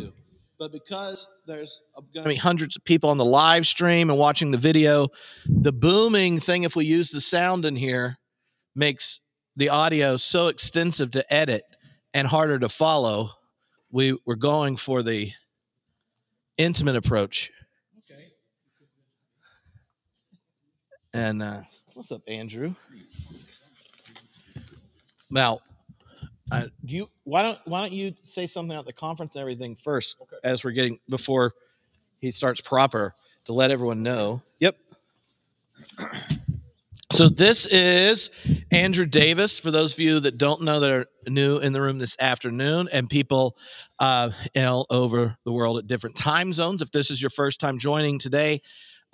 to. But because there's going to be hundreds of people on the live stream and watching the video, the booming thing, if we use the sound in here, makes the audio so extensive to edit and harder to follow. We, we're going for the intimate approach. Okay. And uh, what's up, Andrew? Now, uh, you why don't why don't you say something about the conference and everything first, Okay. as we're getting before he starts proper to let everyone know. Yep. So this is Andrew Davis. For those of you that don't know that are new in the room this afternoon, and people uh, all over the world at different time zones. If this is your first time joining today,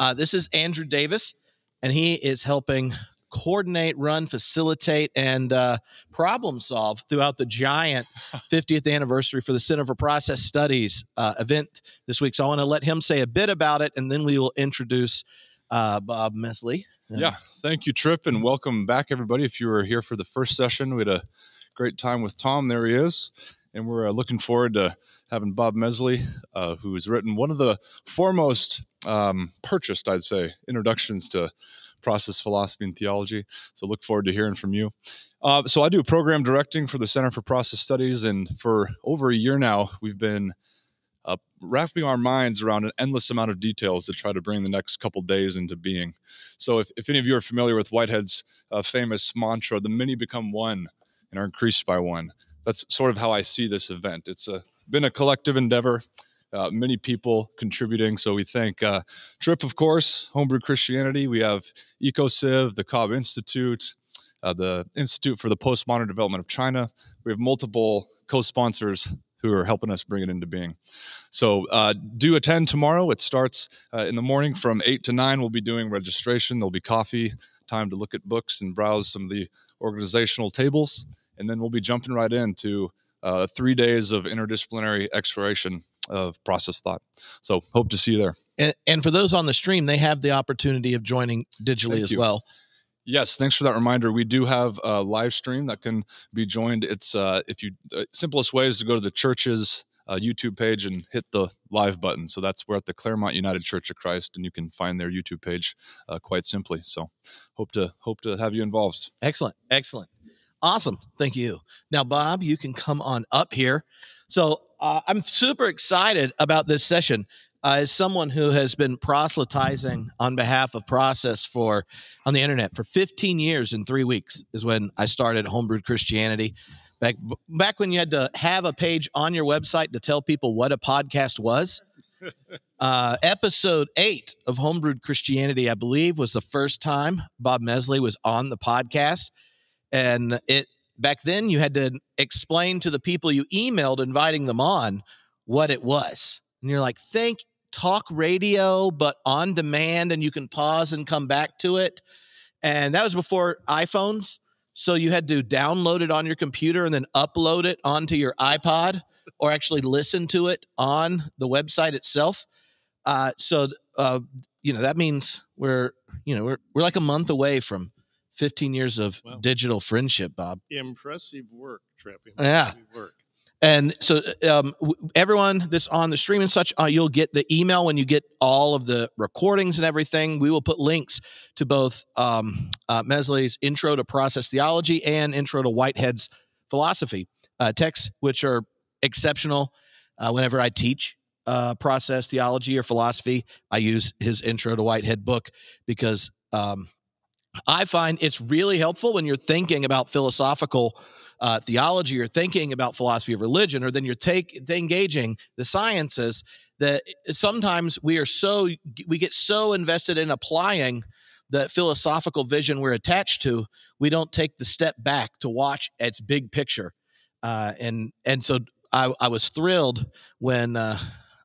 uh, this is Andrew Davis, and he is helping coordinate, run, facilitate, and uh, problem solve throughout the giant 50th anniversary for the Center for Process Studies uh, event this week. So I want to let him say a bit about it, and then we will introduce uh, Bob Mesle. Yeah. Thank you, Tripp, and welcome back, everybody. If you were here for the first session, we had a great time with Tom. There he is. And we're uh, looking forward to having Bob Mesle, uh, who has written one of the foremost um, purchased, I'd say, introductions to process philosophy and theology. So look forward to hearing from you. Uh, so I do program directing for the Center for Process Studies, and for over a year now, we've been uh, wrapping our minds around an endless amount of details to try to bring the next couple days into being. So, if, if any of you are familiar with Whitehead's uh, famous mantra, the many become one and are increased by one, that's sort of how I see this event. It's a, been a collective endeavor, uh, many people contributing. So, we thank uh, Tripp, of course, Homebrew Christianity. We have EcoCiv, the Cobb Institute, uh, the Institute for the Postmodern Development of China. We have multiple co sponsors who are helping us bring it into being. So uh, do attend tomorrow. It starts uh, in the morning from 8 to 9. We'll be doing registration. There'll be coffee, time to look at books and browse some of the organizational tables. And then we'll be jumping right into uh, three days of interdisciplinary exploration of process thought. So hope to see you there. And, and for those on the stream, they have the opportunity of joining digitally Thank as you. well. Yes, thanks for that reminder. We do have a live stream that can be joined. It's uh, if you uh, simplest way is to go to the church's uh, YouTube page and hit the live button. So that's we're at the Claremont United Church of Christ, and you can find their YouTube page uh, quite simply. So hope to hope to have you involved. Excellent. Excellent. Awesome. Thank you. Now, Bob, you can come on up here. So uh, I'm super excited about this session. Uh, as someone who has been proselytizing on behalf of Process for on the internet for 15 years in three weeks is when I started Homebrewed Christianity. Back back when you had to have a page on your website to tell people what a podcast was. Uh, episode eight of Homebrewed Christianity, I believe, was the first time Bob Mesle was on the podcast and it back then you had to explain to the people you emailed inviting them on what it was. And you're like think talk radio but on demand and you can pause and come back to it. And that was before iphones. So you had to download it on your computer and then upload it onto your ipod or actually listen to it on the website itself. Uh, so uh, you know that means we're you know we're, we're like a month away from 15 years of Wow. digital friendship, Bob. impressive work, Tripp. Yeah. Work. And so, um, everyone that's on the stream and such, uh, you'll get the email when you get all of the recordings and everything. We will put links to both um, uh, Mesle's Intro to Process Theology and Intro to Whitehead's Philosophy uh, texts, which are exceptional. Uh, whenever I teach uh, process theology or philosophy, I use his Intro to Whitehead book because um, I find it's really helpful when you're thinking about philosophical uh, theology or thinking about philosophy of religion, or then you're take engaging the sciences. That sometimes we are so we get so invested in applying the philosophical vision we're attached to, we don't take the step back to watch its big picture. Uh, and and so I, I was thrilled when uh,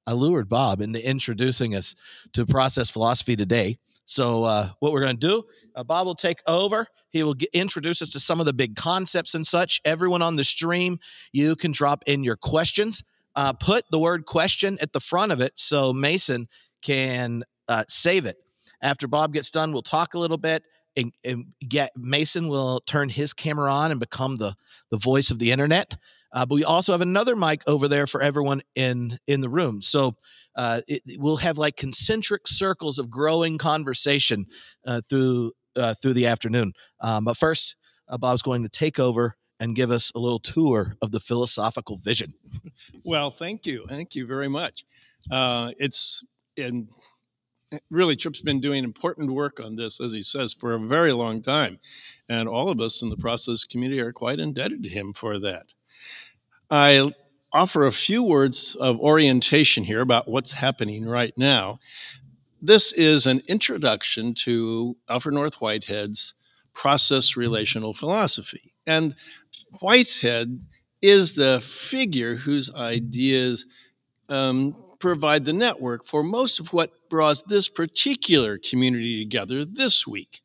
I lured Bob into introducing us to process philosophy today. So uh, what we're going to do, uh, Bob will take over. He will get, introduce us to some of the big concepts and such. Everyone on the stream, you can drop in your questions. Uh, put the word question at the front of it so Mason can uh, save it. After Bob gets done, we'll talk a little bit. And, and get Mason will turn his camera on and become the the voice of the internet. Uh, but we also have another mic over there for everyone in in the room. So uh, it, we'll have like concentric circles of growing conversation uh, through uh, through the afternoon. Um, but first, uh, Bob's going to take over and give us a little tour of the philosophical vision. Well, thank you, thank you very much. Uh, it's and really Tripp's been doing important work on this, as he says, for a very long time, and all of us in the process community are quite indebted to him for that. I offer a few words of orientation here about what's happening right now. This is an introduction to Alfred North Whitehead's process relational philosophy. And Whitehead is the figure whose ideas um, provide the network for most of what brought this particular community together this week.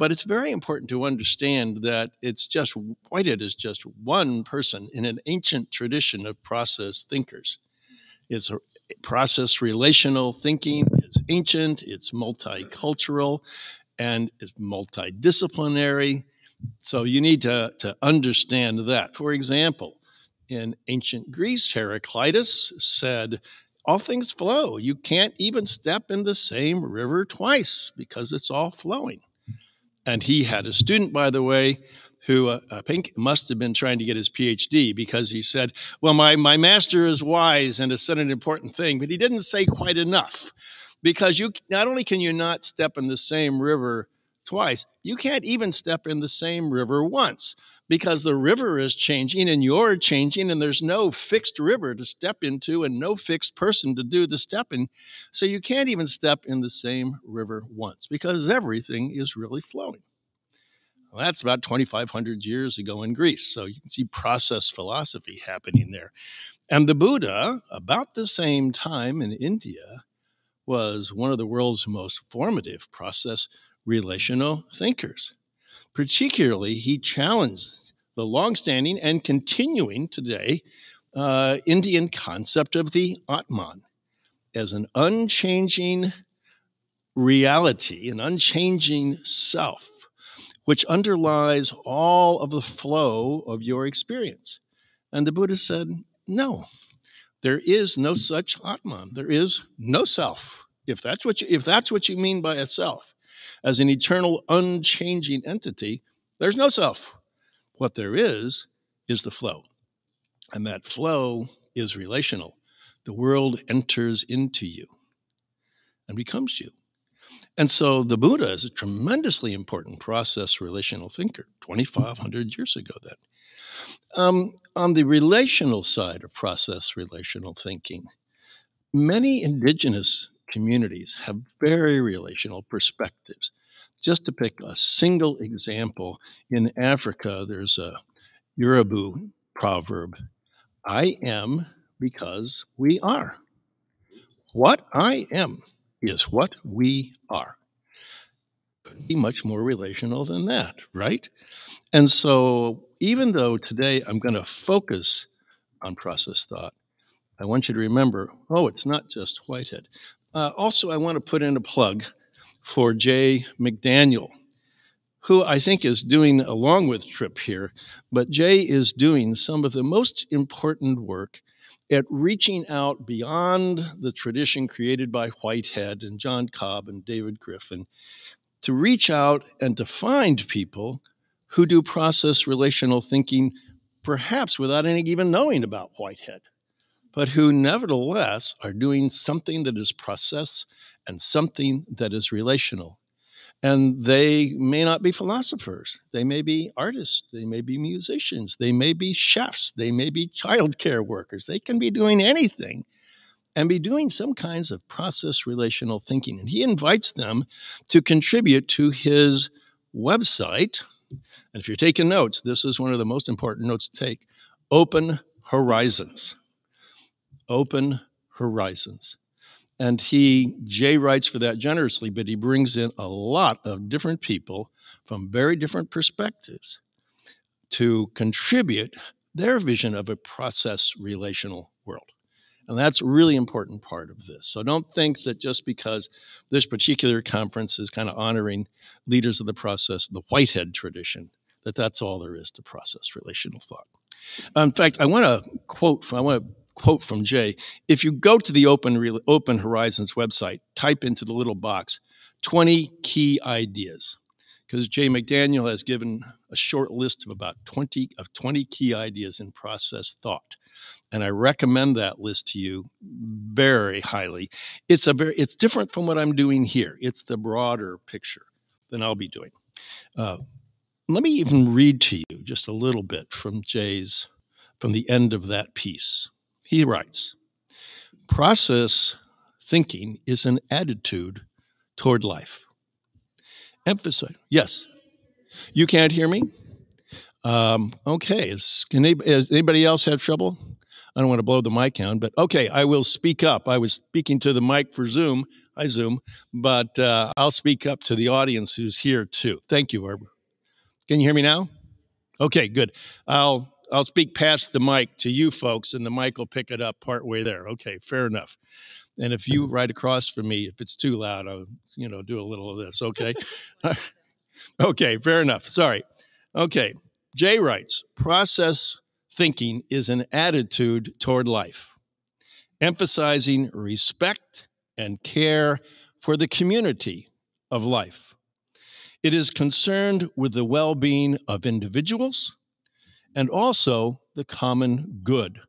But it's very important to understand that it's just Whitehead is just one person in an ancient tradition of process thinkers. It's a process relational thinking, it's ancient, it's multicultural, and it's multidisciplinary. So you need to, to understand that. For example, in ancient Greece, Heraclitus said, All things flow. You can't even step in the same river twice because it's all flowing. And he had a student, by the way, who uh, I think must have been trying to get his PhD because he said, Well, my, my master is wise and has said an important thing, but he didn't say quite enough. Because you not only can you not step in the same river twice, you can't even step in the same river once because the river is changing and you're changing, and there's no fixed river to step into and no fixed person to do the stepping. So you can't even step in the same river once because everything is really flowing. Well, that's about 2,500 years ago in Greece. So you can see process philosophy happening there. And the Buddha, about the same time in India, was one of the world's most formative process relational thinkers. Particularly, he challenged the longstanding and continuing today uh, Indian concept of the Atman as an unchanging reality, an unchanging self, which underlies all of the flow of your experience. And the Buddha said, no, there is no such Atman. There is no self. If that's what you, if that's what you mean by a self, as an eternal, unchanging entity, there's no self. What there is, is the flow. And that flow is relational. The world enters into you and becomes you. And so the Buddha is a tremendously important process relational thinker, 2,500 years ago then. Um, on the relational side of process relational thinking, many indigenous communities have very relational perspectives. Just to pick a single example, in Africa, there's a Yoruba proverb I am because we are. What I am is what we are. Could be much more relational than that, right? And so, even though today I'm going to focus on process thought, I want you to remember oh, it's not just Whitehead. Uh, also, I want to put in a plug for Jay McDaniel, who I think is doing, along with Tripp here, but Jay is doing some of the most important work at reaching out beyond the tradition created by Whitehead and John Cobb and David Griffin to reach out and to find people who do process relational thinking, perhaps without any even knowing about Whitehead but who nevertheless are doing something that is process and something that is relational. And they may not be philosophers. They may be artists. They may be musicians. They may be chefs. They may be childcare workers. They can be doing anything and be doing some kinds of process relational thinking. And he invites them to contribute to his website. And if you're taking notes, this is one of the most important notes to take Open Horizons open horizons. And he, Jay writes for that generously, but he brings in a lot of different people from very different perspectives to contribute their vision of a process relational world. And that's a really important part of this. So don't think that just because this particular conference is kind of honoring leaders of the process, the Whitehead tradition, that that's all there is to process relational thought. In fact, I want to quote. I want to quote from Jay. If you go to the Open Open Horizons website, type into the little box 20 key ideas, because Jay McDaniel has given a short list of about 20 of 20 key ideas in process thought and I recommend that list to you very highly. It's a very it's different from what I'm doing here. It's the broader picture than I'll be doing. Uh, let me even read to you just a little bit from Jay's from the end of that piece. He writes, "Process thinking is an attitude toward life." Emphasize. Yes. You can't hear me? Um, okay. Is, can anybody, does anybody else have trouble? I don't want to blow the mic down, but okay, I will speak up. I was speaking to the mic for Zoom. I Zoom, but uh, I'll speak up to the audience who's here too. Thank you, Arbor. Can you hear me now? Okay, good. I'll I'll speak past the mic to you folks, and the mic will pick it up part way there. Okay, fair enough. And if you right across from me, if it's too loud, I'll you know do a little of this. Okay. okay, fair enough. Sorry. Okay. Jay writes process thinking is an attitude toward life, emphasizing respect and care for the community of life. It is concerned with the well being of individuals and also the common good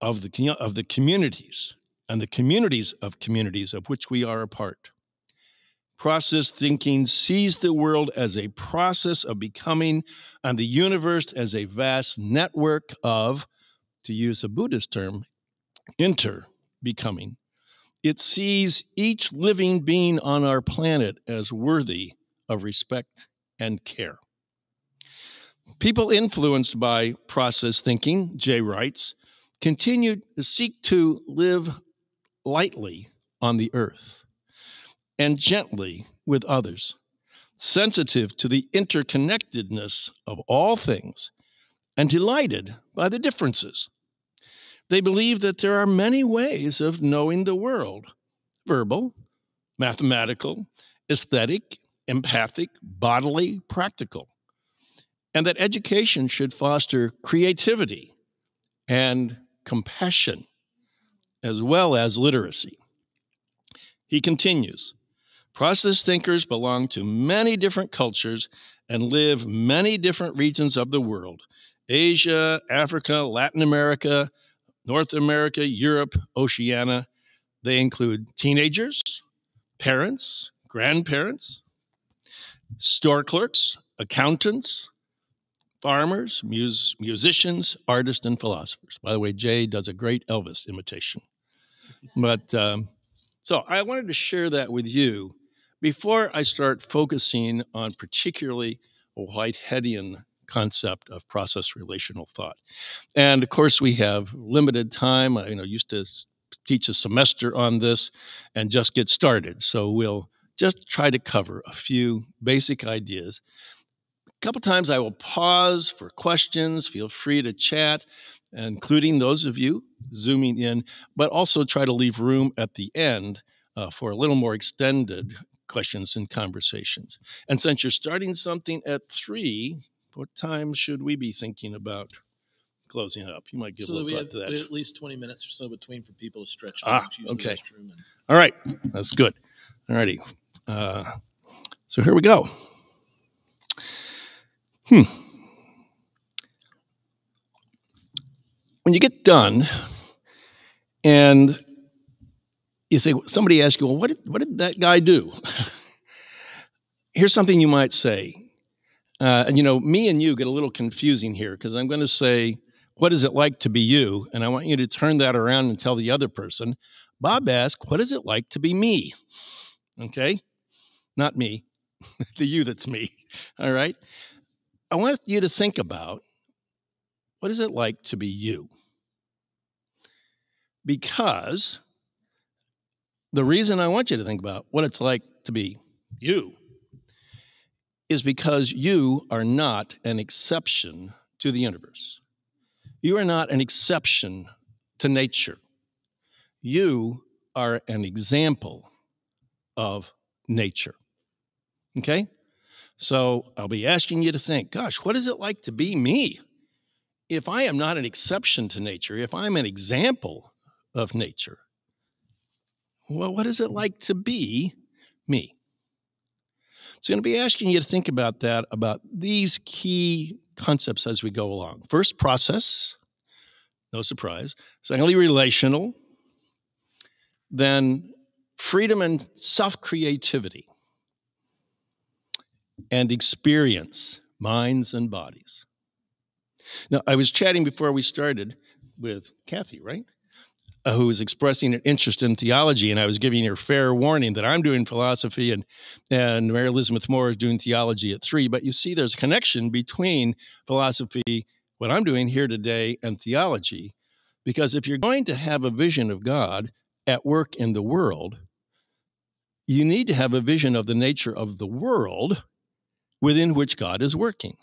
of the, of the communities and the communities of communities of which we are a part. Process thinking sees the world as a process of becoming and the universe as a vast network of, to use a Buddhist term, inter becoming. It sees each living being on our planet as worthy of respect and care. People influenced by process thinking, Jay writes, continue to seek to live lightly on the earth and gently with others, sensitive to the interconnectedness of all things, and delighted by the differences. They believe that there are many ways of knowing the world verbal, mathematical, aesthetic, empathic, bodily, practical, and that education should foster creativity and compassion as well as literacy. He continues Process thinkers belong to many different cultures and live many different regions of the world Asia, Africa, Latin America, North America, Europe, Oceania. They include teenagers, parents, grandparents, store clerks, accountants, farmers, mus- musicians, artists, and philosophers. By the way, Jay does a great Elvis imitation. But um, so I wanted to share that with you before I start focusing on particularly a Whiteheadian concept of process relational thought. And of course, we have limited time. I you know, used to teach a semester on this and just get started. So we'll just try to cover a few basic ideas. A couple times I will pause for questions. Feel free to chat, including those of you zooming in, but also try to leave room at the end uh, for a little more extended questions and conversations. And since you're starting something at three, what time should we be thinking about closing up? You might give so a little thought have, to that. at least 20 minutes or so between for people to stretch. Ah, okay. and- All right, that's good. All righty. Uh, so here we go. Hmm. When you get done, and you think somebody asks you, well, what did, what did that guy do? Here's something you might say. Uh, and you know, me and you get a little confusing here because I'm going to say, what is it like to be you? And I want you to turn that around and tell the other person, Bob asked, what is it like to be me? Okay? Not me, the you that's me. All right? I want you to think about what is it like to be you? Because the reason I want you to think about what it's like to be you is because you are not an exception to the universe. You are not an exception to nature. You are an example of nature. Okay? So I'll be asking you to think gosh, what is it like to be me? If I am not an exception to nature, if I'm an example of nature, well, what is it like to be me? So, I'm going to be asking you to think about that, about these key concepts as we go along. First, process, no surprise. Secondly, relational. Then, freedom and self creativity. And experience, minds and bodies. Now, I was chatting before we started with Kathy, right? Uh, who was expressing an interest in theology, and I was giving her fair warning that I'm doing philosophy and and Mary Elizabeth Moore is doing theology at three. But you see, there's a connection between philosophy, what I'm doing here today, and theology, because if you're going to have a vision of God at work in the world, you need to have a vision of the nature of the world within which God is working,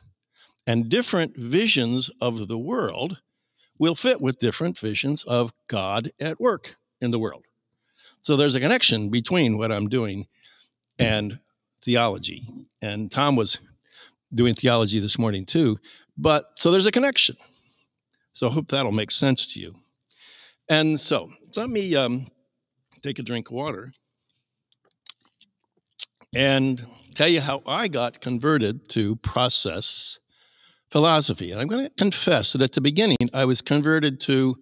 and different visions of the world will fit with different visions of God at work in the world. So there's a connection between what I'm doing and theology. And Tom was doing theology this morning too. But so there's a connection. So I hope that'll make sense to you. And so let me um, take a drink of water and tell you how I got converted to process philosophy. And I'm going to confess that at the beginning, I was converted to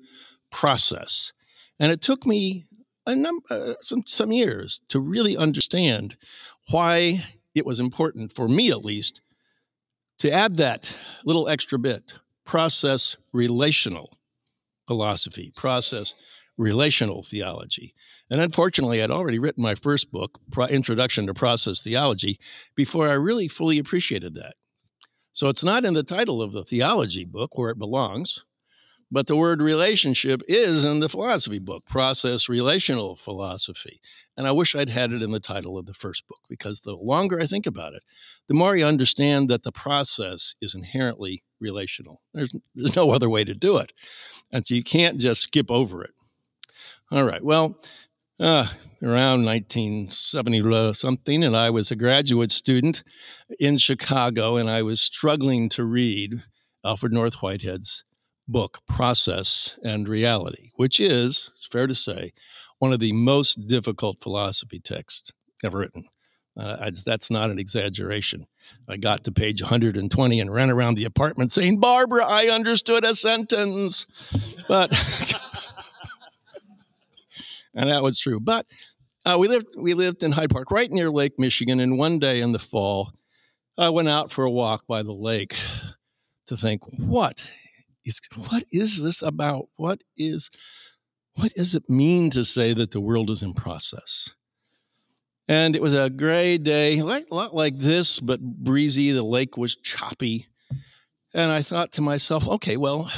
process. And it took me a uh, some, some years to really understand why it was important, for me at least, to add that little extra bit process relational philosophy, process relational theology. And unfortunately, I'd already written my first book, Introduction to Process Theology, before I really fully appreciated that. So it's not in the title of the theology book where it belongs, but the word relationship is in the philosophy book, Process Relational Philosophy. And I wish I'd had it in the title of the first book because the longer I think about it, the more you understand that the process is inherently relational. There's, there's no other way to do it. And so you can't just skip over it. All right. Well, uh, around 1970 something, and I was a graduate student in Chicago, and I was struggling to read Alfred North Whitehead's book, Process and Reality, which is, it's fair to say, one of the most difficult philosophy texts ever written. Uh, I, that's not an exaggeration. I got to page 120 and ran around the apartment saying, Barbara, I understood a sentence. But and that was true. But uh, we lived we lived in Hyde Park, right near Lake Michigan, and one day in the fall, I went out for a walk by the lake to think, what is what is this about? What is what does it mean to say that the world is in process? And it was a gray day, like, a lot like this, but breezy. The lake was choppy. And I thought to myself, okay, well,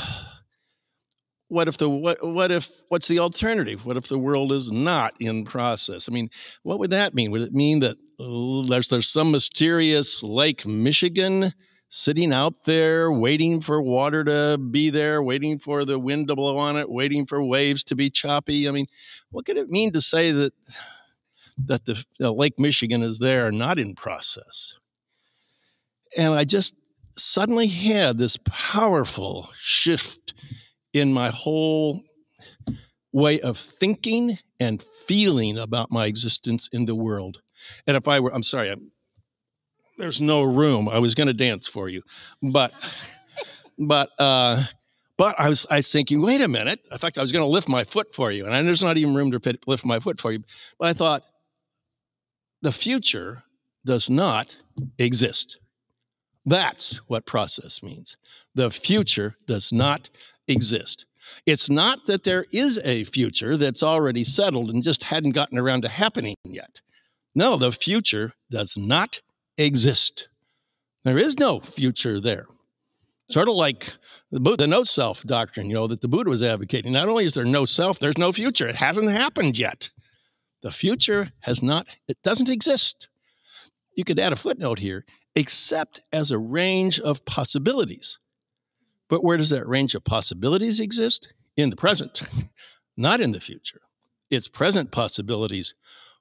what if the what what if what's the alternative? What if the world is not in process? I mean, what would that mean? Would it mean that oh, there's there's some mysterious Lake Michigan sitting out there waiting for water to be there, waiting for the wind to blow on it, waiting for waves to be choppy? I mean, what could it mean to say that that the, the Lake Michigan is there, not in process? And I just suddenly had this powerful shift in my whole way of thinking and feeling about my existence in the world. And if I were, I'm sorry, I'm, there's no room. I was going to dance for you, but, but, uh, but I was, I was thinking, wait a minute. In fact, I was going to lift my foot for you, and there's not even room to fit, lift my foot for you. But I thought, the future does not exist. That's what process means. The future does not exist. It's not that there is a future that's already settled and just hadn't gotten around to happening yet. No, the future does not exist. There is no future there. Sort of like the, Buddha, the no self doctrine, you know, that the Buddha was advocating. Not only is there no self, there's no future. It hasn't happened yet. The future has not, it doesn't exist. You could add a footnote here, except as a range of possibilities. But where does that range of possibilities exist? In the present, not in the future. It's present possibilities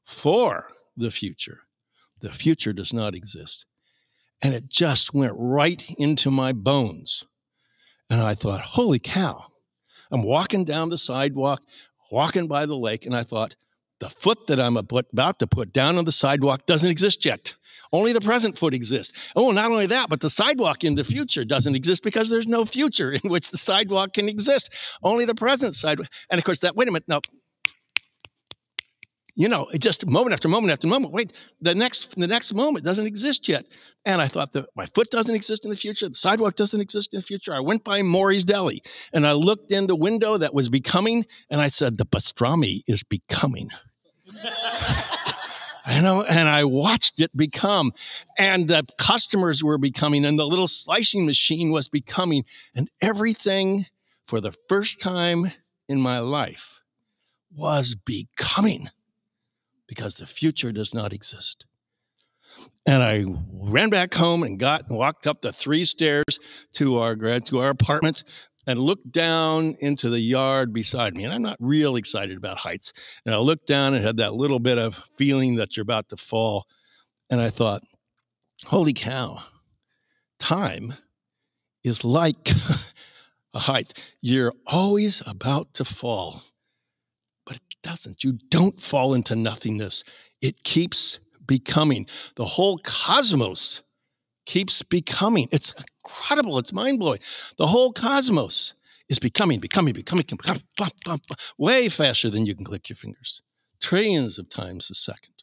for the future. The future does not exist. and it just went right into my bones. And I thought, holy cow. I'm walking down the sidewalk, walking by the lake, and I thought, the foot that I'm about to put down on the sidewalk doesn't exist yet. Only the present foot exists. Oh, not only that, but the sidewalk in the future doesn't exist because there's no future in which the sidewalk can exist. Only the present sidewalk. And of course, that, wait a minute, now, you know, it just moment after moment after moment. Wait, the next the next moment doesn't exist yet. And I thought that my foot doesn't exist in the future, the sidewalk doesn't exist in the future. I went by Maury's Deli and I looked in the window that was becoming, and I said, the pastrami is becoming. you know, and I watched it become, and the customers were becoming, and the little slicing machine was becoming, and everything for the first time in my life was becoming because the future does not exist. And I ran back home and got and walked up the three stairs to our grad to our apartment and looked down into the yard beside me. And I'm not real excited about heights. And I looked down and had that little bit of feeling that you're about to fall. And I thought, holy cow, time is like a height. You're always about to fall, but it doesn't. You don't fall into nothingness, it keeps becoming. The whole cosmos keeps becoming. It's incredible. It's mind blowing. The whole cosmos is becoming, becoming, becoming, becoming way faster than you can click your fingers, trillions of times a second.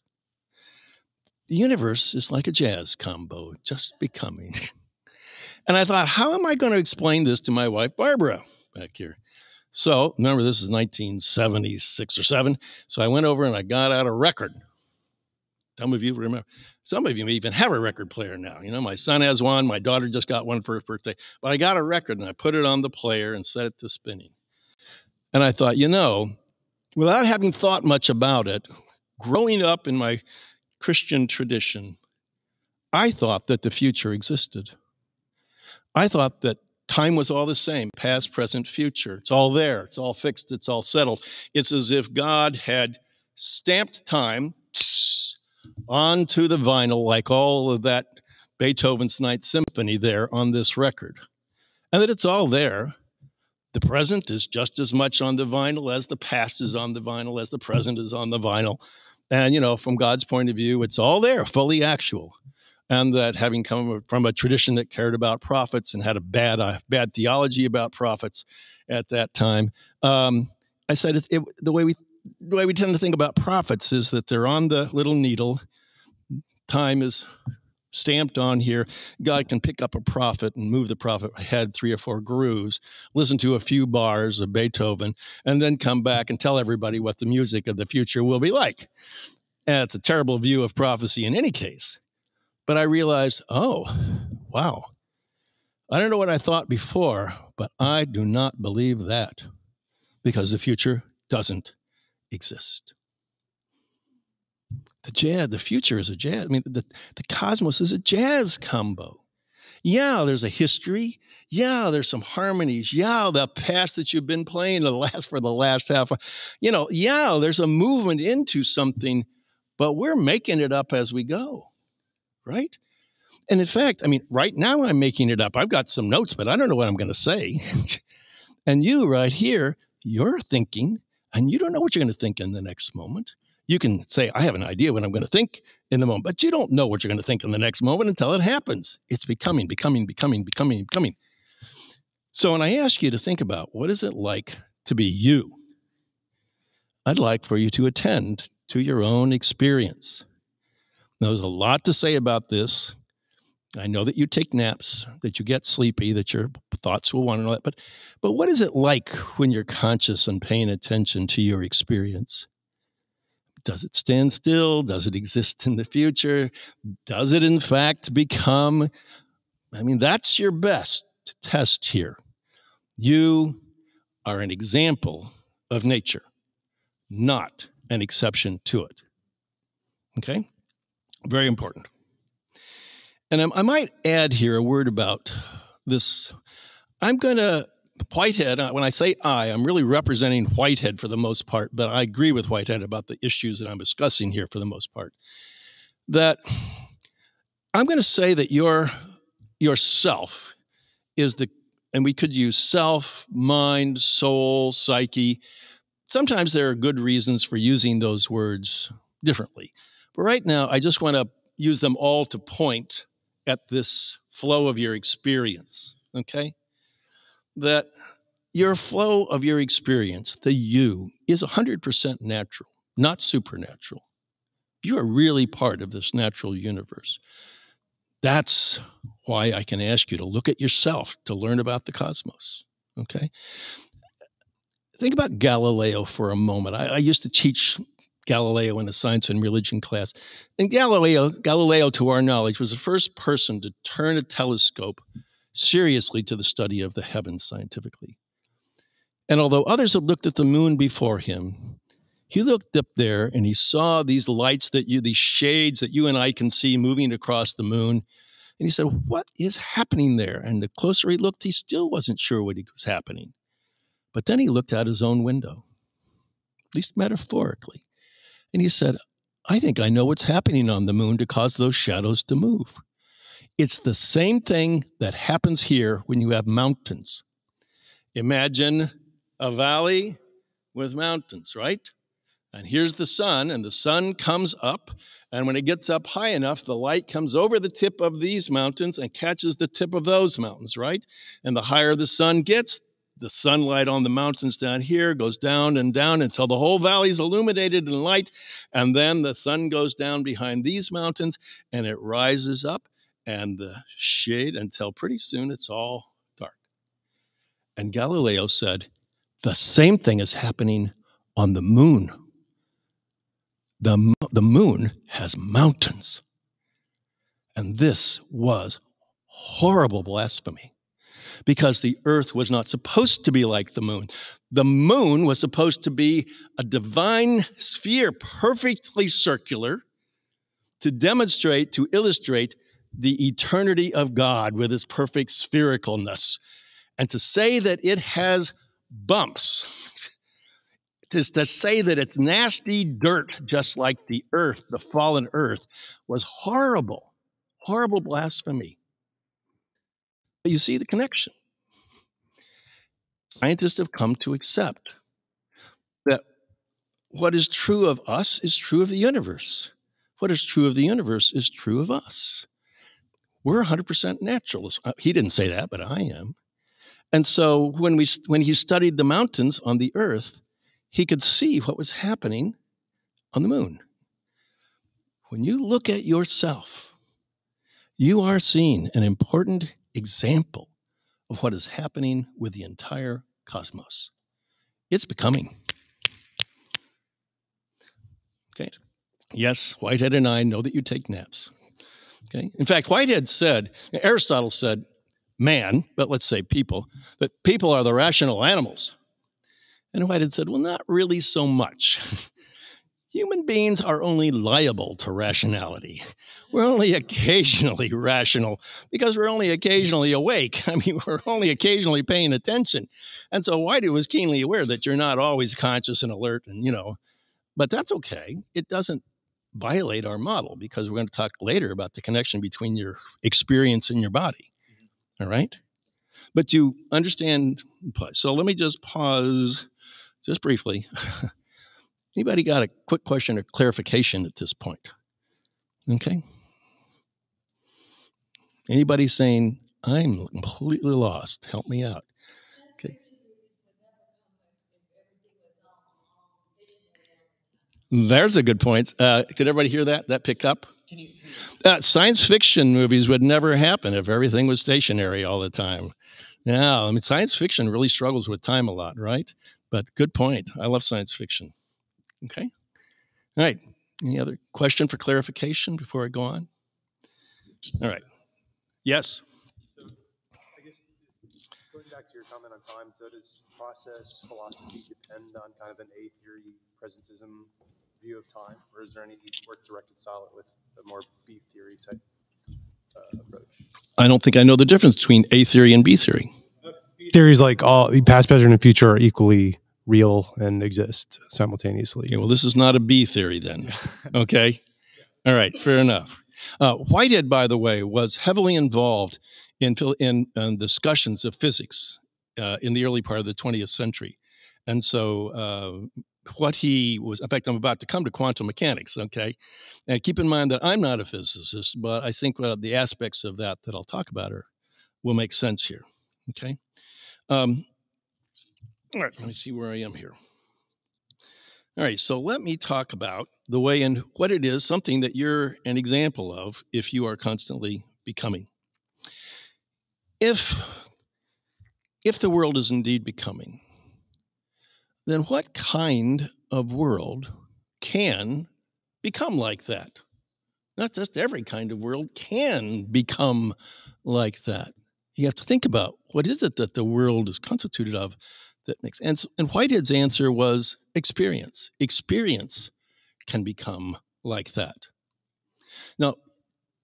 The universe is like a jazz combo, just becoming. and I thought, how am I going to explain this to my wife, Barbara, back here? So remember, this is 1976 or seven. So I went over and I got out a record. Some of you remember. Some of you even have a record player now. You know, my son has one. My daughter just got one for her birthday. But I got a record and I put it on the player and set it to spinning. And I thought, you know, without having thought much about it, growing up in my Christian tradition, I thought that the future existed. I thought that time was all the same past, present, future. It's all there, it's all fixed, it's all settled. It's as if God had stamped time onto the vinyl, like all of that Beethoven's Ninth Symphony there on this record. And that it's all there. The present is just as much on the vinyl as the past is on the vinyl, as the present is on the vinyl. And, you know, from God's point of view, it's all there, fully actual. And that having come from a tradition that cared about prophets and had a bad, uh, bad theology about prophets at that time, um, I said it, it, the way we the way we tend to think about prophets is that they're on the little needle. Time is stamped on here. God can pick up a prophet and move the prophet ahead three or four grooves, listen to a few bars of Beethoven, and then come back and tell everybody what the music of the future will be like. And it's a terrible view of prophecy in any case. But I realized, oh, wow. I don't know what I thought before, but I do not believe that because the future doesn't exist. The jazz, the future is a jazz. I mean, the, the cosmos is a jazz combo. Yeah, there's a history. Yeah, there's some harmonies. Yeah, the past that you've been playing the last for the last half. You know, yeah, there's a movement into something, but we're making it up as we go, right? And in fact, I mean, right now I'm making it up. I've got some notes, but I don't know what I'm going to say. and you right here, you're thinking and you don't know what you're going to think in the next moment. You can say, I have an idea what I'm going to think in the moment, but you don't know what you're going to think in the next moment until it happens. It's becoming, becoming, becoming, becoming, becoming. So when I ask you to think about what is it like to be you, I'd like for you to attend to your own experience. Now, there's a lot to say about this. I know that you take naps, that you get sleepy, that your thoughts will wander, but but what is it like when you're conscious and paying attention to your experience? Does it stand still? Does it exist in the future? Does it in fact become? I mean, that's your best test here. You are an example of nature, not an exception to it. Okay? Very important. And I, I might add here a word about this. I'm going to, Whitehead, uh, when I say I, I'm really representing Whitehead for the most part, but I agree with Whitehead about the issues that I'm discussing here for the most part. That I'm going to say that your yourself is the and we could use self, mind, soul, psyche. Sometimes there are good reasons for using those words differently. But right now, I just want to use them all to point at this flow of your experience, okay? That your flow of your experience, the you, is 100% natural, not supernatural. You are really part of this natural universe. That's why I can ask you to look at yourself to learn about the cosmos. Okay. Think about Galileo for a moment. I, I used to teach Galileo in a science and religion class. And Galileo, Galileo, to our knowledge, was the first person to turn a telescope seriously to the study of the heavens scientifically. And although others had looked at the moon before him, he looked up there and he saw these lights that you, these shades that you and I can see moving across the moon. And he said, What is happening there? And the closer he looked, he still wasn't sure what was happening. But then he looked out his own window, at least metaphorically. And he said, I think I know what's happening on the moon to cause those shadows to move. It's the same thing that happens here when you have mountains. Imagine a valley with mountains, right? And here's the sun, and the sun comes up. And when it gets up high enough, the light comes over the tip of these mountains and catches the tip of those mountains, right? And the higher the sun gets, the sunlight on the mountains down here goes down and down until the whole valley is illuminated in light. And then the sun goes down behind these mountains and it rises up and the shade until pretty soon it's all dark. And Galileo said, the same thing is happening on the moon the, the moon has mountains. And this was horrible blasphemy because the earth was not supposed to be like the moon. The moon was supposed to be a divine sphere, perfectly circular, to demonstrate, to illustrate the eternity of God with its perfect sphericalness. And to say that it has bumps to, to say that it's nasty dirt, just like the earth, the fallen earth, was horrible, horrible blasphemy. But you see the connection. Scientists have come to accept that what is true of us is true of the universe. What is true of the universe is true of us. We're 100% naturalists. Uh, he didn't say that, but I am. And so when we when he studied the mountains on the earth, he could see what was happening on the moon. When you look at yourself, you are seeing an important example of what is happening with the entire cosmos. It's becoming. Okay. Yes, Whitehead and I know that you take naps. Okay. In fact, Whitehead said, Aristotle said, man, but let's say people, that people are the rational animals. And Whitehead said, Well, not really so much. Human beings are only liable to rationality. We're only occasionally rational because we're only occasionally awake. I mean, we're only occasionally paying attention. And so Whitey was keenly aware that you're not always conscious and alert and, you know, but that's okay. It doesn't violate our model because we're going to talk later about the connection between your experience and your body. Mm-hmm. All right? But you understand. So let me just pause just briefly, anybody got a quick question or clarification at this point? Okay. Anybody saying, I'm completely lost, help me out? Okay. There's a good point. Uh, did everybody hear that? That pick up? Uh, science fiction movies would never happen if everything was stationary all the time. Yeah, I mean, science fiction really struggles with time a lot, right? But good point. I love science fiction. Okay. All right. Any other question for clarification before I go on? All right. Yes. So I guess going back to your comment on time, so does process philosophy depend on kind of an A theory presentism view of time, or is there any work to reconcile it with a more B theory type uh, approach? I don't think I know the difference between A theory and B theory theories like all the past, present, and future are equally real and exist simultaneously. Okay, well, this is not a B theory then. okay. All right, fair enough. Uh, Whitehead, by the way, was heavily involved in, in, in discussions of physics uh, in the early part of the 20th century. And so, uh, what he was, in fact, I'm about to come to quantum mechanics, okay? And keep in mind that I'm not a physicist, but I think uh, the aspects of that that I'll talk about are, will make sense here, okay? Um, all right, let me see where I am here. All right, so let me talk about the way and what it is, something that you're an example of if you are constantly becoming. If if the world is indeed becoming, then what kind of world can become like that? Not just every kind of world can become like that. You have to think about what is it that the world is constituted of that makes sense. And Whitehead's answer was experience. Experience can become like that. Now,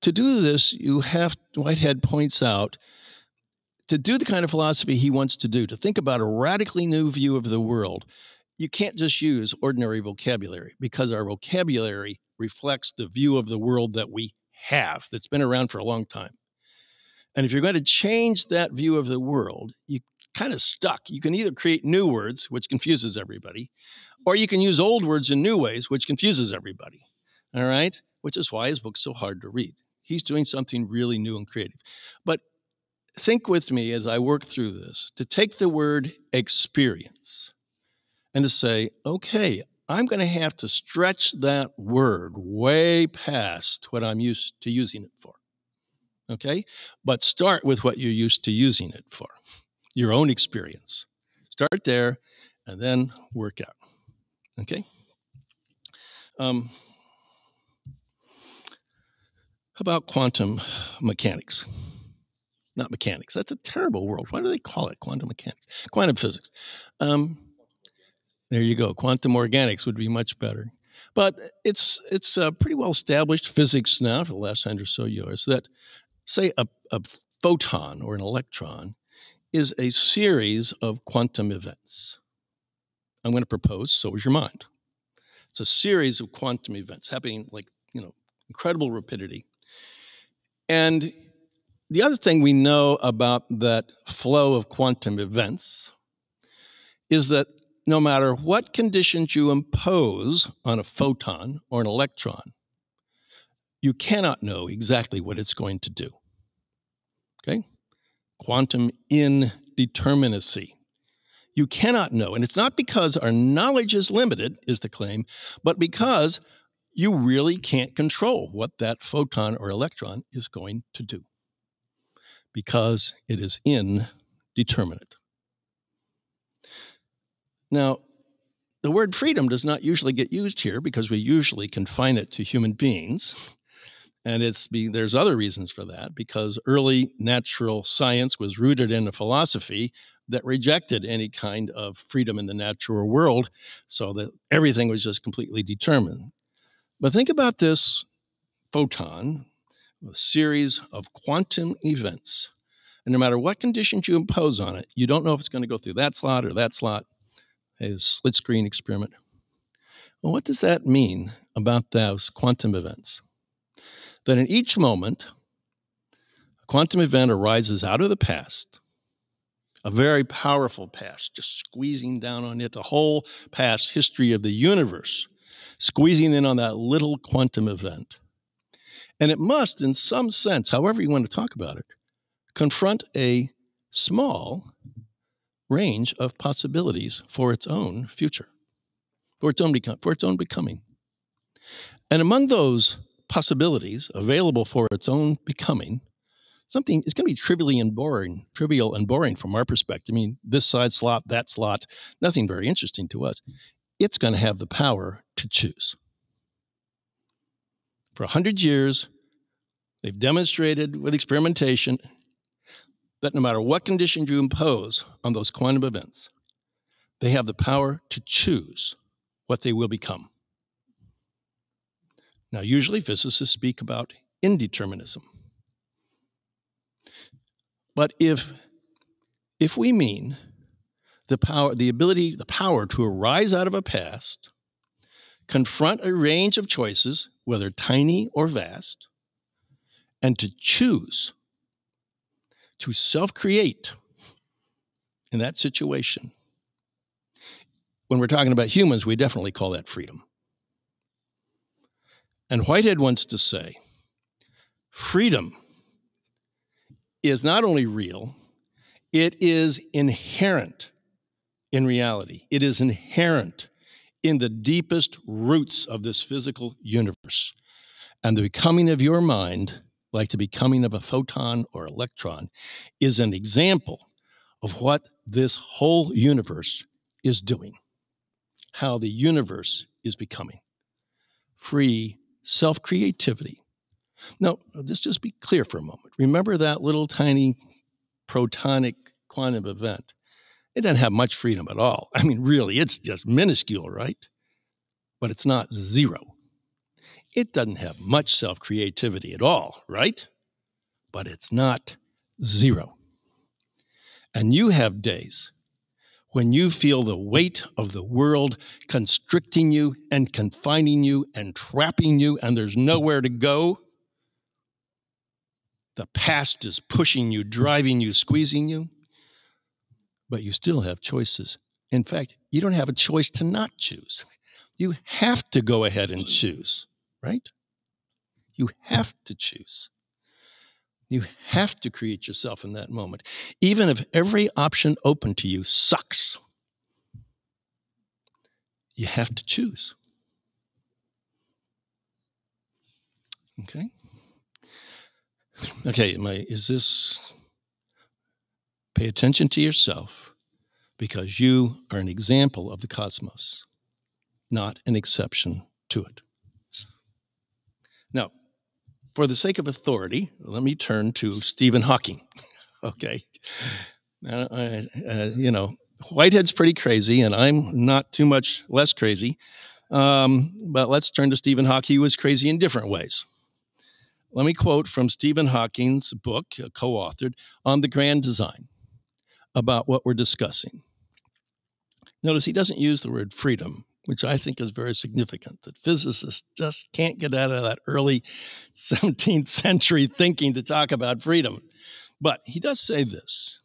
to do this, you have, Whitehead points out, to do the kind of philosophy he wants to do, to think about a radically new view of the world, you can't just use ordinary vocabulary because our vocabulary reflects the view of the world that we have that's been around for a long time. And if you're going to change that view of the world, you kind of stuck. You can either create new words, which confuses everybody, or mm-hmm. you can use old words in new ways, which confuses everybody. All right? Which is why his book's so hard to read. He's doing something really new and creative. But think with me as I work through this to take the word experience and to say, okay, I'm going to have to stretch that word way past what I'm used to using it for. Okay? But start with what you're used to using it for your own experience. Start there and then work out. Okay? Um, how about quantum mechanics? Not mechanics. That's a terrible world. Why do they call it quantum mechanics? Quantum physics. Um, there you go. Quantum organics would be much better. But it's it's uh, pretty well established physics now for the last hundred or so years that say a, a photon or an electron is a series of quantum events. I'm going to propose, so is your mind. It's a series of quantum events happening like, you know, incredible rapidity. And the other thing we know about that flow of quantum events is that no matter what conditions you impose on a photon or an electron, you cannot know exactly what it's going to do. Okay? Quantum indeterminacy. You cannot know. And it's not because our knowledge is limited, is the claim, but because you really can't control what that photon or electron is going to do because it is indeterminate. Now, the word freedom does not usually get used here because we usually confine it to human beings. And it's be, there's other reasons for that because early natural science was rooted in a philosophy that rejected any kind of freedom in the natural world, so that everything was just completely determined. But think about this photon, a series of quantum events. And no matter what conditions you impose on it, you don't know if it's going to go through that slot or that slot. A slit screen experiment. Well, what does that mean about those quantum events? That in each moment, a quantum event arises out of the past, a very powerful past, just squeezing down on it, the whole past history of the universe, squeezing in on that little quantum event. And it must, in some sense, however you want to talk about it, confront a small range of possibilities for its own future, for its own, for its own becoming. And among those possibilities available for its own becoming, something is going to be trivially and boring, trivial and boring from our perspective. I mean, this side slot, that slot, nothing very interesting to us. It's going to have the power to choose. For a hundred years, they've demonstrated with experimentation that no matter what conditions you impose on those quantum events, they have the power to choose what they will become. Now, usually physicists speak about indeterminism. But if, if we mean the power, the ability, the power to arise out of a past, confront a range of choices, whether tiny or vast, and to choose, to self create in that situation. When we're talking about humans, we definitely call that freedom. And Whitehead wants to say freedom is not only real, it is inherent in reality. It is inherent in the deepest roots of this physical universe. And the becoming of your mind, like the becoming of a photon or electron, is an example of what this whole universe is doing, how the universe is becoming free self creativity. Now, let's just be clear for a moment. Remember that little tiny protonic quantum event? It doesn't have much freedom at all. I mean, really, it's just minuscule, right? But it's not zero. It doesn't have much self creativity at all, right? But it's not zero. And you have days when you feel the weight of the world constricting you and confining you and trapping you, and there's nowhere to go. The past is pushing you, driving you, squeezing you, but you still have choices. In fact, you don't have a choice to not choose. You have to go ahead and choose, right? You have to choose. You have to create yourself in that moment, even if every option open to you sucks. You have to choose. Okay. Okay, my, is this pay attention to yourself because you are an example of the cosmos, not an exception to it. Now, for the sake of authority, let me turn to Stephen Hawking. okay. Uh, uh, you know, Whitehead's pretty crazy, and I'm not too much less crazy. Um, but let's turn to Stephen Hawking. He was crazy in different ways. Let me quote from Stephen Hawking's book, co authored, on the grand design about what we're discussing. Notice he doesn't use the word freedom, which I think is very significant, that physicists just can't get out of that early 17th century thinking to talk about freedom. But he does say this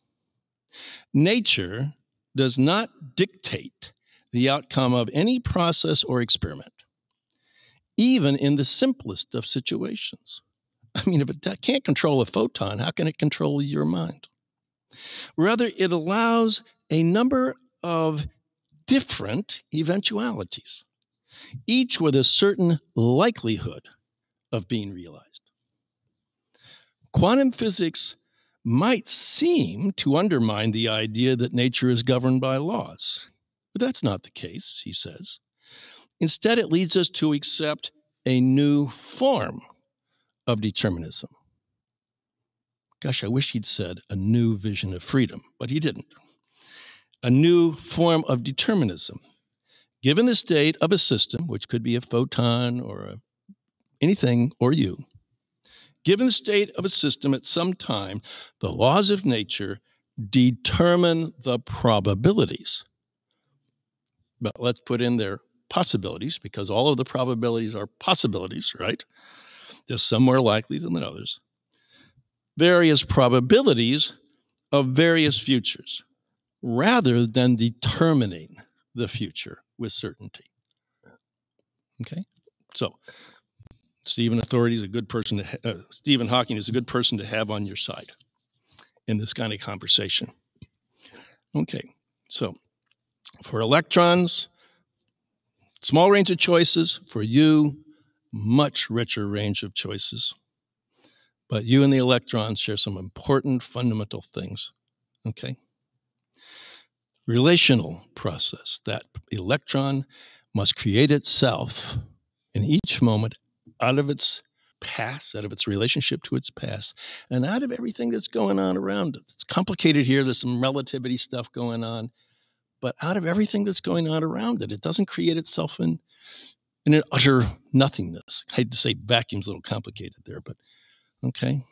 Nature does not dictate the outcome of any process or experiment, even in the simplest of situations. I mean, if it can't control a photon, how can it control your mind? Rather, it allows a number of different eventualities, each with a certain likelihood of being realized. Quantum physics might seem to undermine the idea that nature is governed by laws, but that's not the case, he says. Instead, it leads us to accept a new form of determinism. Gosh, I wish he'd said a new vision of freedom, but he didn't a new form of determinism. Given the state of a system, which could be a photon or a, anything or you, given the state of a system at some time, the laws of nature determine the probabilities. But let's put in there possibilities because all of the probabilities are possibilities, right? Just some more likely than others. Various probabilities of various futures rather than determining the future with certainty. Okay, so Stephen Authority is a good person to ha- uh, Stephen Hawking is a good person to have on your side in this kind of conversation. Okay, so for electrons, small range of choices. For you, much richer range of choices. But you and the electrons share some important fundamental things. Okay relational process. That electron must create itself in each moment out of its past, out of its relationship to its past, and out of everything that's going on around it. It's complicated here. There's some relativity stuff going on, but out of everything that's going on around it, it doesn't create itself in in an utter nothingness. I hate to say vacuum's a little complicated there, but okay.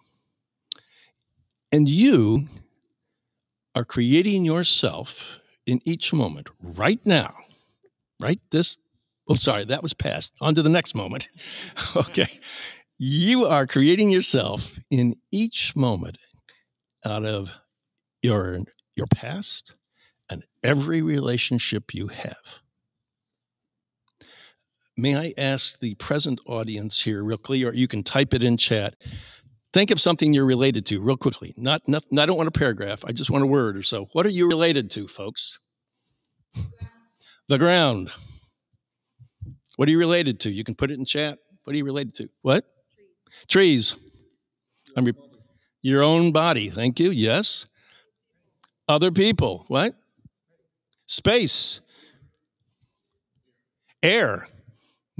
And you are creating yourself in each moment right now, right? This, oh, sorry, that was past. On to the next moment. okay. You are creating yourself in each moment out of your your past and every relationship you have. May I ask the present audience here, real clear, or you can type it in chat. Think of something you're related to, real quickly. Not, not, I don't want a paragraph. I just want a word or so. What are you related to, folks? The ground. What are you related to? You can put it in chat. What are you related to? What? Trees. I'm re- your own body. Thank you. Yes. Other people. What? Space. Air.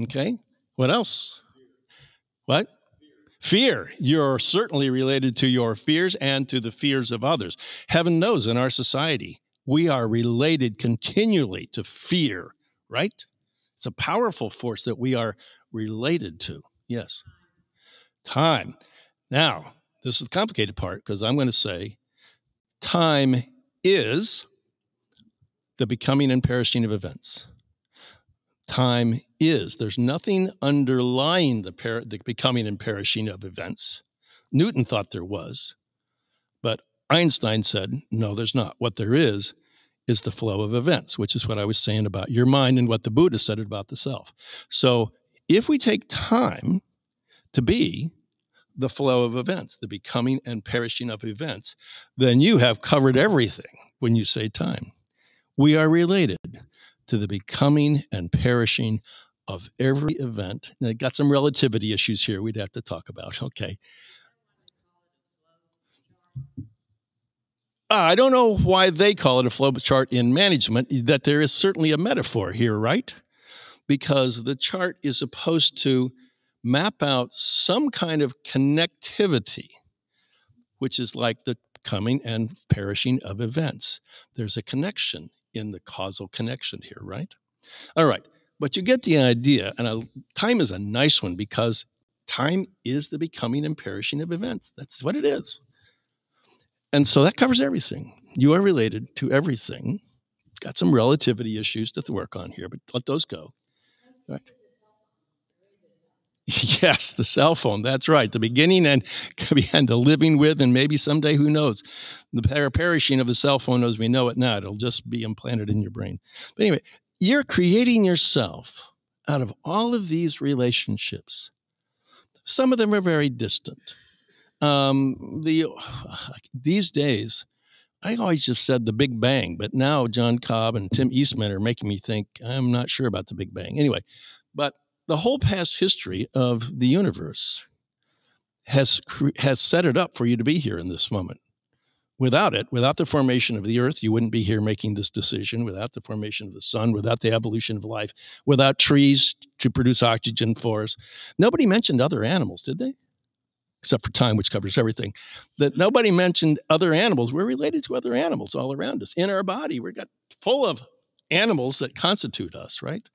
Okay. What else? What? Fear. You're certainly related to your fears and to the fears of others. Heaven knows in our society, we are related continually to fear, right? It's a powerful force that we are related to. Yes. Time. Now, this is the complicated part because I'm going to say time is the becoming and perishing of events. Time is. There's nothing underlying the, per- the becoming and perishing of events. Newton thought there was, but Einstein said, no, there's not. What there is, is the flow of events, which is what I was saying about your mind and what the Buddha said about the self. So if we take time to be the flow of events, the becoming and perishing of events, then you have covered everything when you say time. We are related to the becoming and perishing of every event. Now, got some relativity issues here we'd have to talk about. Okay. Uh, I don't know why they call it a flow chart in management, that there is certainly a metaphor here, right? Because the chart is supposed to map out some kind of connectivity, which is like the coming and perishing of events. There's a connection in the causal connection here, right? All right, but you get the idea. And a, time is a nice one because time is the becoming and perishing of events. That's what it is. And so that covers everything. You are related to everything. Got some relativity issues to work on here, but let those go. Right. Yes, the cell phone. That's right. The beginning and and the living with, and maybe someday, who knows, the perishing of the cell phone as we know it now. It'll just be implanted in your brain. But anyway, you're creating yourself out of all of these relationships. Some of them are very distant. Um, the these days, I always just said the Big Bang, but now John Cobb and Tim Eastman are making me think I'm not sure about the Big Bang. Anyway, but the whole past history of the universe has has set it up for you to be here in this moment. Without it, without the formation of the earth, you wouldn't be here making this decision. Without the formation of the sun, without the evolution of life, without trees to produce oxygen for us. Nobody mentioned other animals, did they? Except for time, which covers everything. That nobody mentioned other animals. We're related to other animals all around us. In our body, we're got full of animals that constitute us, right?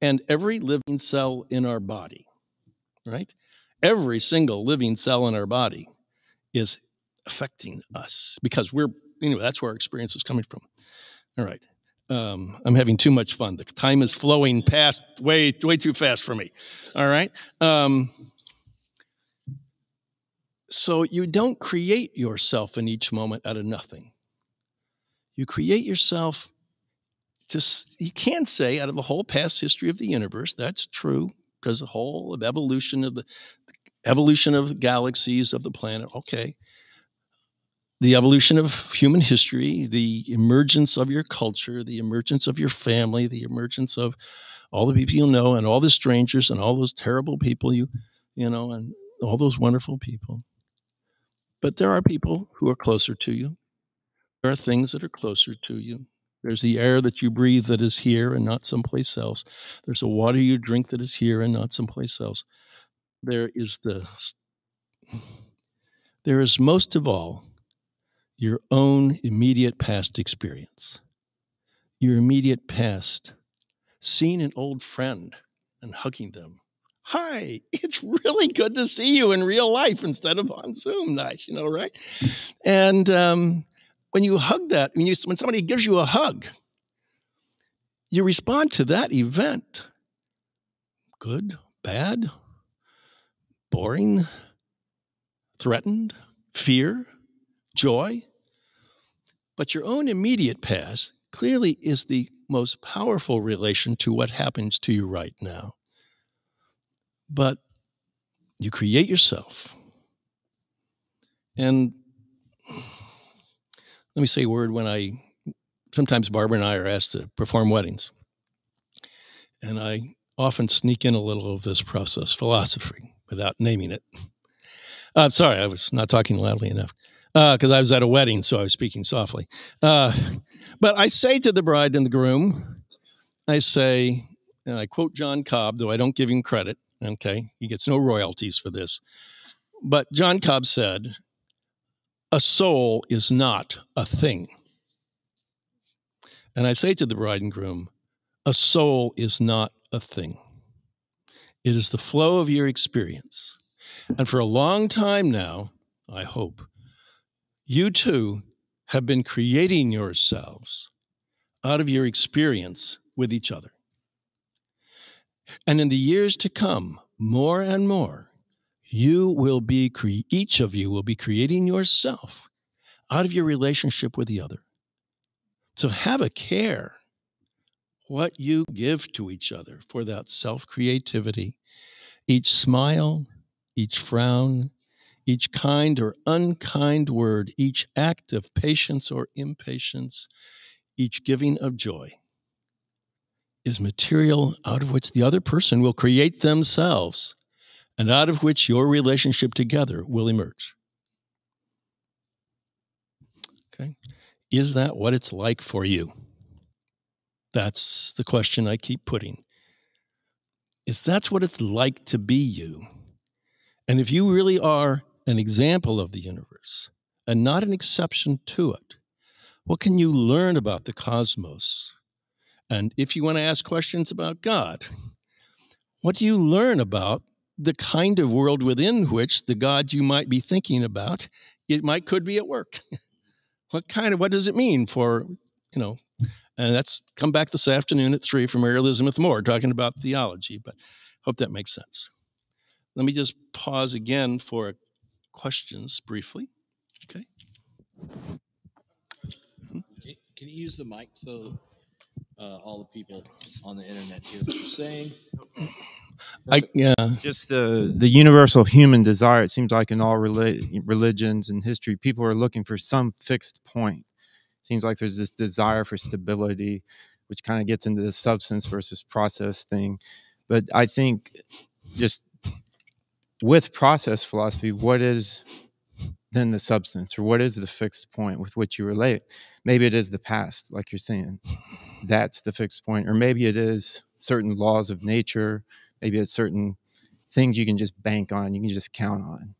and every living cell in our body, right? Every single living cell in our body is affecting us because we're, anyway, that's where our experience is coming from. All right. Um, I'm having too much fun. The time is flowing past way, way too fast for me. All right. Um, so you don't create yourself in each moment out of nothing. You create yourself just you can't say out of the whole past history of the universe that's true because the whole of evolution of the, the evolution of the galaxies of the planet okay the evolution of human history the emergence of your culture the emergence of your family the emergence of all the people you know and all the strangers and all those terrible people you you know and all those wonderful people but there are people who are closer to you there are things that are closer to you there's the air that you breathe that is here and not someplace else. There's the water you drink that is here and not someplace else. There is the there is most of all your own immediate past experience. Your immediate past, seeing an old friend and hugging them. Hi, it's really good to see you in real life instead of on Zoom. Nice, you know, right? And um, when you hug that, when, you, when somebody gives you a hug, you respond to that event. Good, bad, boring, threatened, fear, joy. But your own immediate past clearly is the most powerful relation to what happens to you right now. But you create yourself. And let me say a word when I sometimes Barbara and I are asked to perform weddings. And I often sneak in a little of this process philosophy without naming it. Uh, sorry, I was not talking loudly enough because uh, I was at a wedding, so I was speaking softly. Uh, but I say to the bride and the groom, I say, and I quote John Cobb, though I don't give him credit. Okay, he gets no royalties for this. But John Cobb said, A soul is not a thing. And I say to the bride and groom, a soul is not a thing. It is the flow of your experience. And for a long time now, I hope, you too have been creating yourselves out of your experience with each other. And in the years to come, more and more, you will be, cre- each of you will be creating yourself out of your relationship with the other. So have a care what you give to each other for that self creativity. Each smile, each frown, each kind or unkind word, each act of patience or impatience, each giving of joy is material out of which the other person will create themselves and out of which your relationship together will emerge. Okay. Is that what it's like for you? That's the question I keep putting. Is that's what it's like to be you? And if you really are an example of the universe and not an exception to it, what can you learn about the cosmos? And if you want to ask questions about God, what do you learn about the kind of world within which the God you might be thinking about it might could be at work? what kind of what does it mean for you know and that's come back this afternoon at three from Mary Elizabeth Moore talking about theology but hope that makes sense let me just pause again for questions briefly okay? Can you use the mic so uh, all the people on the internet hear what you're saying? I, yeah. Just the the universal human desire it seems like in all relig- religions and history people are looking for some fixed point. Seems like there's this desire for stability which kind of gets into the substance versus process thing. But i think just with process philosophy what is then the substance or what is the fixed point with which you relate? Maybe it is the past like you're saying. That's the fixed point. Or maybe it is certain laws of nature. Maybe it's certain things you can just bank on you can just count on.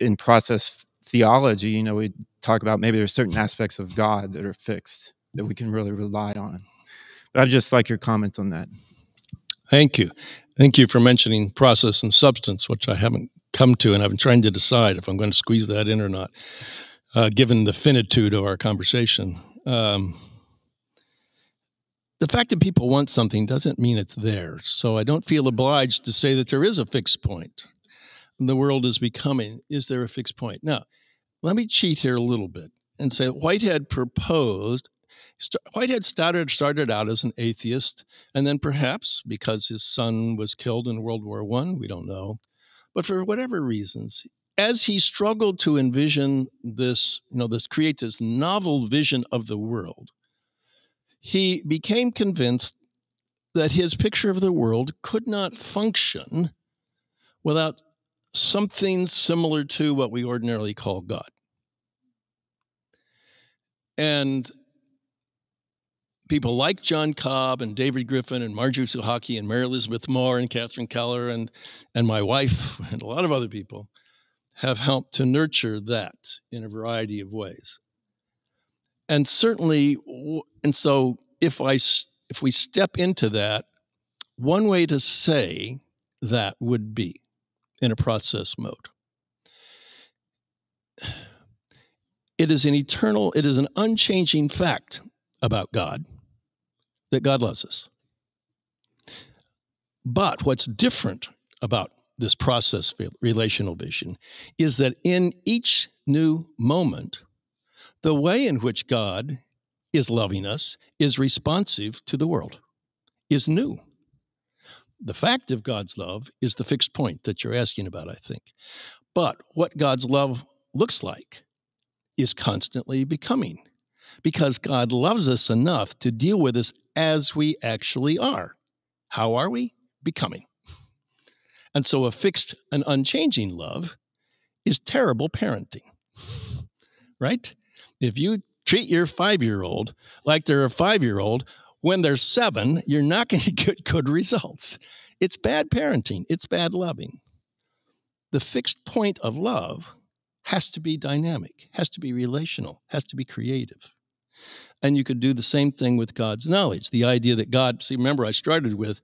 In process theology you know we talk about maybe there's certain aspects of god that are fixed that we can really rely on. But i just like your comments on that. Thank you thank you for mentioning process and substance which i haven't come to and i've been trying to decide if i'm going to squeeze that in or not uh, given the finitude of our conversation um, the fact that people want something doesn't mean it's there. So I don't feel obliged to say that there is a fixed point. The world is becoming, is there a fixed point? Now, let me cheat here a little bit and say Whitehead proposed, Whitehead started, started out as an atheist, and then perhaps because his son was killed in World War I, we don't know, but for whatever reasons, as he struggled to envision this, you know, this create this novel vision of the world, he became convinced that his picture of the world could not function without something similar to what we ordinarily call God. And people like John Cobb and David Griffin and Marjorie Suchocki and Mary Elizabeth Moore and Catherine Keller and, and my wife and a lot of other people have helped to nurture that in a variety of ways. And certainly and so if i if we step into that one way to say that would be in a process mode. It is an eternal it is an unchanging fact about god that god loves us but what's different about this process relational vision is that in each new moment, the way in which God is loving us is responsive to the world, is new. The fact of God's love is the fixed point that you're asking about, I think. But what God's love looks like is constantly becoming because God loves us enough to deal with us as we actually are. How are we? Becoming. And so a fixed and unchanging love is terrible parenting, right? If you treat your five year old like they're a five year old, when they're seven, you're not going to get good results. It's bad parenting, it's bad loving. The fixed point of love has to be dynamic, has to be relational, has to be creative. And you could do the same thing with God's knowledge. The idea that God, see, remember, I started with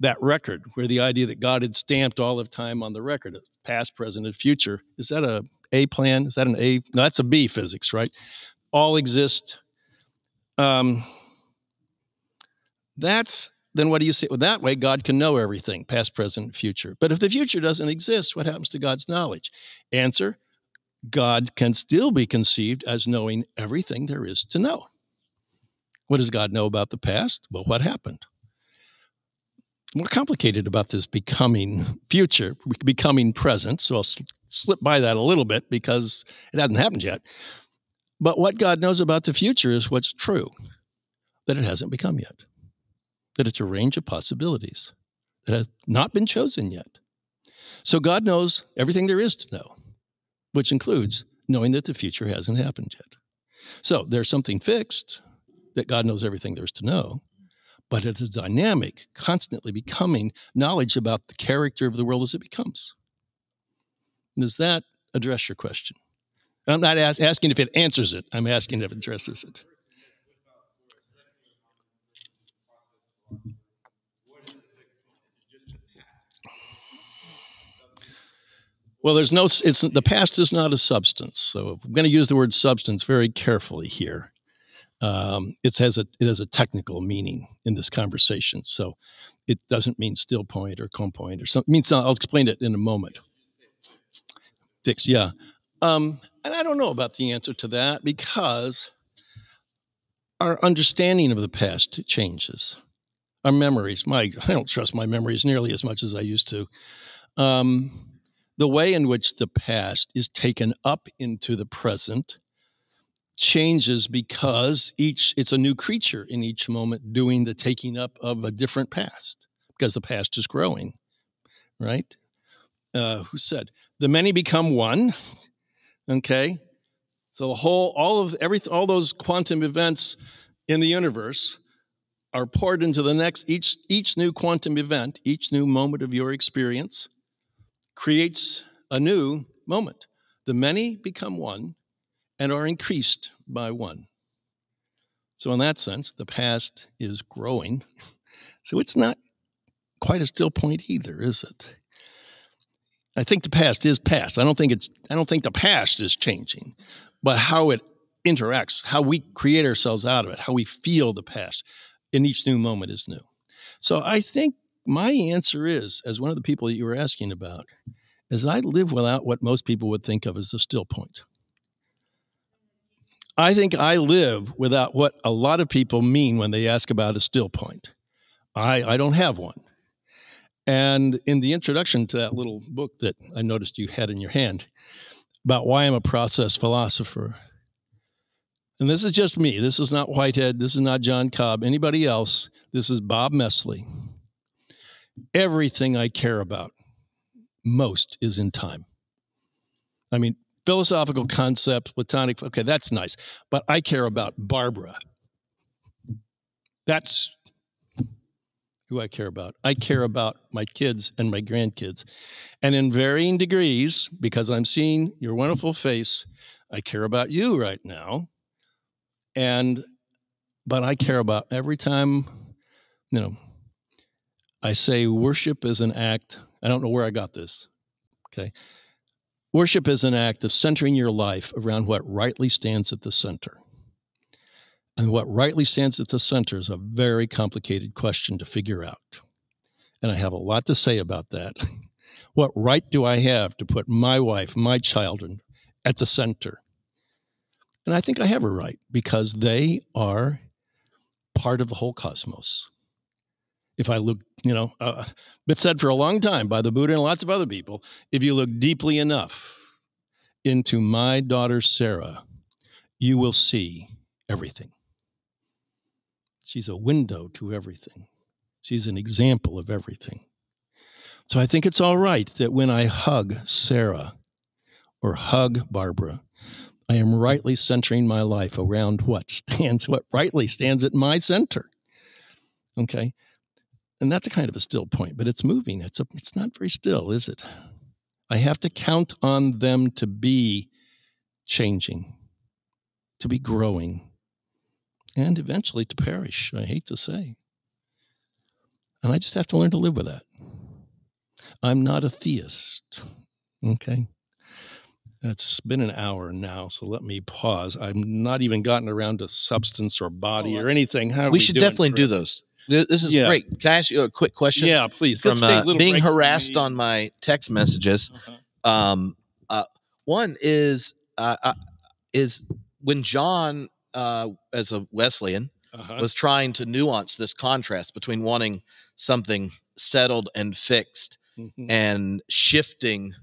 that record where the idea that God had stamped all of time on the record, past, present, and future. Is that a A plan? Is that an A? No, that's a B physics, right? All exist. Um, that's then what do you say? Well, that way, God can know everything, past, present, future. But if the future doesn't exist, what happens to God's knowledge? Answer God can still be conceived as knowing everything there is to know. What does God know about the past? Well, what happened? More complicated about this becoming future, becoming present. So I'll sl- slip by that a little bit because it hasn't happened yet. But what God knows about the future is what's true, that it hasn't become yet, that it's a range of possibilities that has not been chosen yet. So God knows everything there is to know which includes knowing that the future hasn't happened yet. So there's something fixed that God knows everything there's to know, but it's a dynamic, constantly becoming knowledge about the character of the world as it becomes. Does that address your question? I'm not ask, asking if it answers it, I'm asking if it addresses it. Well, there's no. It's the past is not a substance. So I'm going to use the word substance very carefully here. Um, it has a it has a technical meaning in this conversation. So it doesn't mean still point or cone point or something. Means I'll explain it in a moment. Fix, yeah. Um, and I don't know about the answer to that because our understanding of the past changes. Our memories, my I don't trust my memories nearly as much as I used to. Um, the way in which the past is taken up into the present changes because each it's a new creature in each moment doing the taking up of a different past because the past is growing right? Uh, who said the many become one okay? So the whole all of everything all those quantum events in the universe are poured into the next each each new quantum event each new moment of your experience creates a new moment. The many become one and are increased by one. So, in that sense, the past is growing. So, it's not quite a still point either, is it? I think the past is past. I don't think it's I don't think the past is changing, but how it interacts, how we create ourselves out of it, how we feel the past in each new moment is new. So I think my answer is, as one of the people that you were asking about, is that I live without what most people would think of as the still point. I think I live without what a lot of people mean when they ask about a still point. I, I don't have one. And in the introduction to that little book that I noticed you had in your hand about why I'm a process philosopher, and this is just me, this is not Whitehead, this is not John Cobb, anybody else, this is Bob Mesle. Everything I care about most is in time. I mean, philosophical concepts, platonic, okay, that's nice. But I care about Barbara. That's who I care about. I care about my kids and my grandkids. And in varying degrees, because I'm seeing your wonderful face, I care about you right now. And, but I care about every time, you know, I say worship is an act I don't know where I got this. Okay. Worship is an act of centering your life around what rightly stands at the center. And what rightly stands at the center is a very complicated question to figure out. And I have a lot to say about that. What right do I have to put my wife, my children at the center? And I think I have a right because they are part of the whole cosmos. If I look, you know, uh, been said for a long time by the Buddha and lots of other people, if you look deeply enough into my daughter Sarah, you will see everything. She's a window to everything. She's an example of everything. So I think it's all right that when I hug Sarah or hug Barbara, I am rightly centering my life around what stands, what rightly stands at my center. Okay. And that's a kind of a still point, but it's moving. It's a, it's not very still, is it? I have to count on them to be changing, to be growing, and eventually to perish, I hate to say. And I just have to learn to live with that. I'm not a theist. Okay. It's been an hour now, so let me pause. I've not even gotten around to substance or body Oh, or anything. How are we should definitely do those. Th- This is Yeah. great. Can I ask you a quick question? Yeah, please. From Let's take a uh, being harassed on my text messages, Uh-huh. um, uh, one is uh, uh, is when John, uh, as a Wesleyan, Uh-huh. was trying to nuance this contrast between wanting something settled and fixed Mhm. and shifting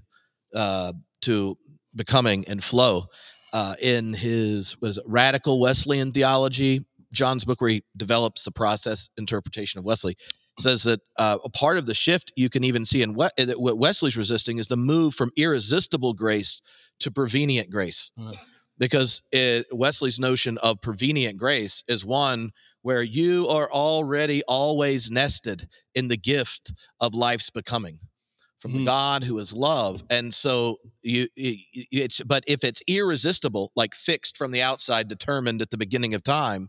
uh, to becoming and flow uh, in his what is it radical Wesleyan theology. John's book where he develops the process interpretation of Wesley says that uh, a part of the shift you can even see in what, that what Wesley's resisting is the move from irresistible grace to prevenient grace. Uh. Because it, Wesley's notion of prevenient grace is one where you are already always nested in the gift of life's becoming from the Mhm. God who is love. And so you, you it's but if it's irresistible, like fixed from the outside, determined at the beginning of time,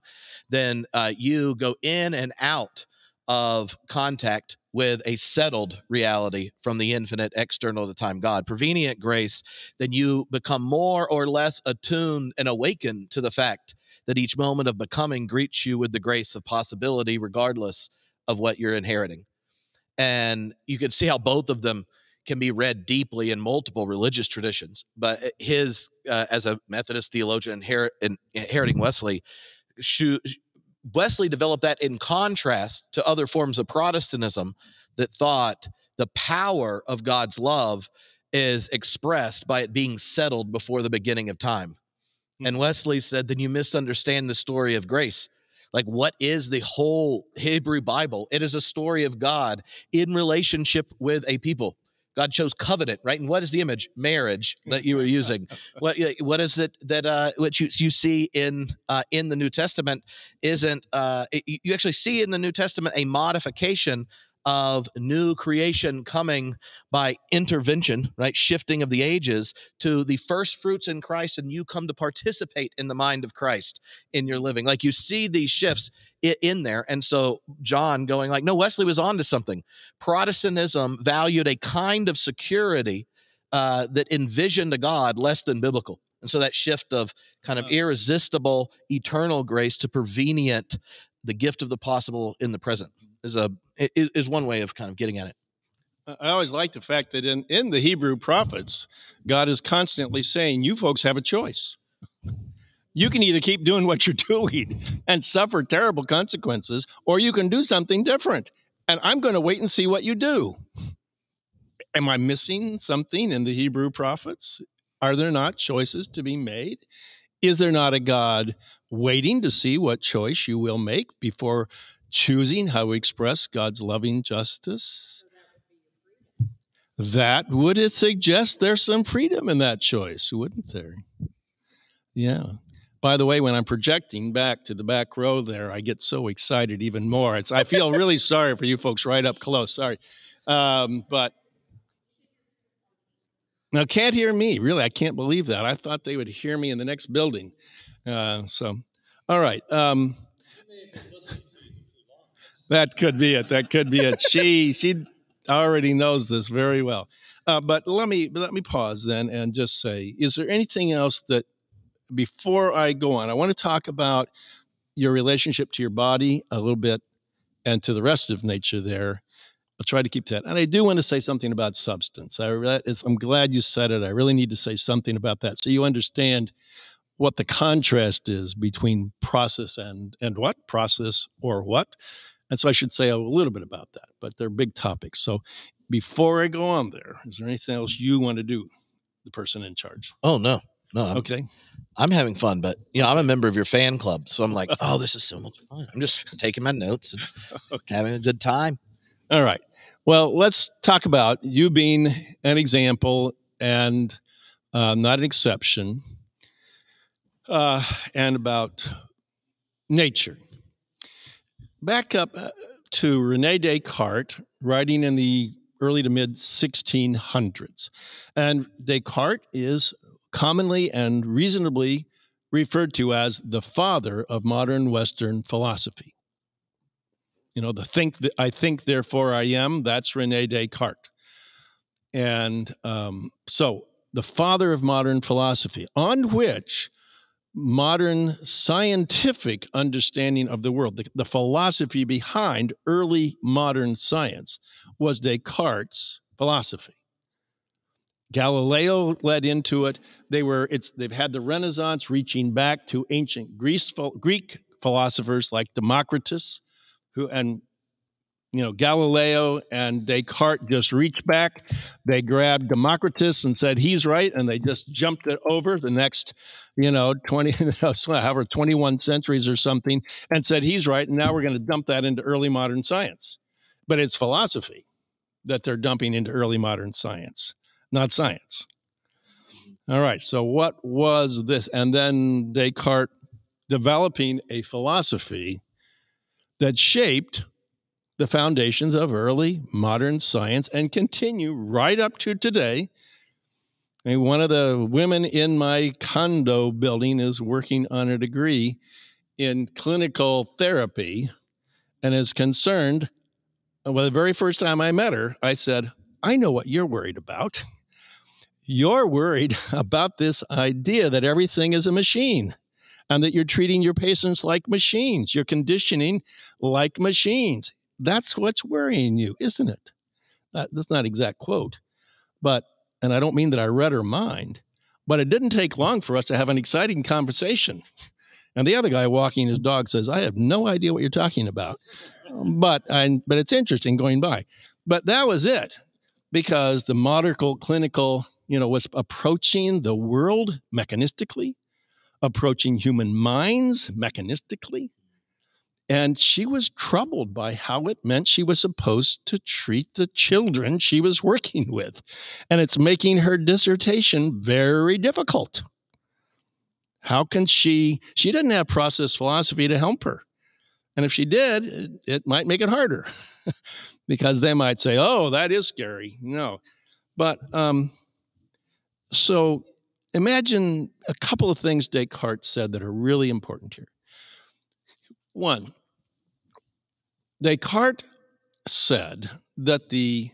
then uh, you go in and out of contact with a settled reality from the infinite external to time God. Prevenient grace, then you become more or less attuned and awakened to the fact that each moment of becoming greets you with the grace of possibility, regardless of what you're inheriting. And you can see how both of them can be read deeply in multiple religious traditions. But uh, his, uh, as a Methodist theologian inherit, in, inheriting Wesley, Wesley developed that in contrast to other forms of Protestantism that thought the power of God's love is expressed by it being settled before the beginning of time. And Wesley said, then you misunderstand the story of grace. Like, what is the whole Hebrew Bible? It is a story of God in relationship with a people. God chose covenant, right? And what is the image? Marriage that you were using. what what is it that uh, what you you see in uh, in the New Testament isn't uh, you actually see in the New Testament a modification of new creation coming by intervention, right? Shifting of the ages to the first fruits in Christ, and you come to participate in the mind of Christ in your living. Like you see these shifts in there. And so John going like, no, Wesley was onto something. Protestantism valued a kind of security uh, that envisioned a God less than biblical. And so that shift of kind of irresistible eternal grace to prevenient, the gift of the possible in the present is a i- i- is one way of kind of getting at it. I always like the fact that in, in the Hebrew prophets, God is constantly saying, You folks have a choice. You can either keep doing what you're doing and suffer terrible consequences, or you can do something different. And I'm going to wait and see what you do. Am I missing something in the Hebrew prophets? Are there not choices to be made? Is there not a God waiting to see what choice you will make before choosing how we express God's loving justice? That would it suggest there's some freedom in that choice, wouldn't there? Yeah. By the way, when I'm projecting back to the back row there, I get so excited even more. It's I feel really sorry for you folks right up close. Sorry, um, but now can't hear me. Really, I can't believe that. I thought they would hear me in the next building. Uh, so, all right. Um, that could be it. That could be it. She she already knows this very well. Uh, but let me let me pause then and just say: Is there anything else that before I go on, I want to talk about your relationship to your body a little bit and to the rest of nature there. I'll try to keep that. And I do want to say something about substance. I, I'm glad you said it. I really need to say something about that so you understand what the contrast is between process and and what process or what. And so I should say a little bit about that, but they're big topics. So before I go on there, is there anything else you want to do, the person in charge? Oh no, no. I'm, Okay. I'm having fun, but you know, I'm a member of your fan club, so I'm like, oh, this is so much fun. I'm just taking my notes and Okay. having a good time. All right. Well, let's talk about you being an example and uh, not an exception, uh, and about nature. Back up uh, to Rene Descartes, writing in the early to mid 1600s. And Descartes is commonly and reasonably referred to as the father of modern Western philosophy you know the think that i think therefore i am that's rene descartes and um, so the father of modern philosophy on which modern scientific understanding of the world. The, the philosophy behind early modern science was descartes philosophy. Galileo led into it. They were it's they've had the renaissance reaching back to ancient greece greek philosophers like democritus who and you know Galileo and Descartes just reached back. They grabbed Democritus and said he's right, and they just jumped it over the next, you know, twenty, however, twenty-one centuries or something, and said he's right. And now we're going to dump that into early modern science, but it's philosophy that they're dumping into early modern science, not science. All right. So what was this? And then Descartes developing a philosophy that shaped the foundations of early modern science and continue right up to today. I mean, one of the women in my condo building is working on a degree in clinical therapy and is concerned. Uh, well, the very first time I met her, I said, I know what you're worried about. You're worried about this idea that everything is a machine and that you're treating your patients like machines. You're conditioning like machines. That's what's worrying you, isn't it? That, that's not exact quote, but and I don't mean that I read her mind, but it didn't take long for us to have an exciting conversation. And the other guy walking his dog says, "I have no idea what you're talking about," but I, but it's interesting going by. But that was it, because the modern clinical, you know, was approaching the world mechanistically, approaching human minds mechanistically. And she was troubled by how it meant she was supposed to treat the children she was working with. And it's making her dissertation very difficult. How can she? She didn't have process philosophy to help her. And if she did, it, it might make it harder because they might say, oh, that is scary. No. But um, so imagine a couple of things Descartes said that are really important here. One, Descartes said that the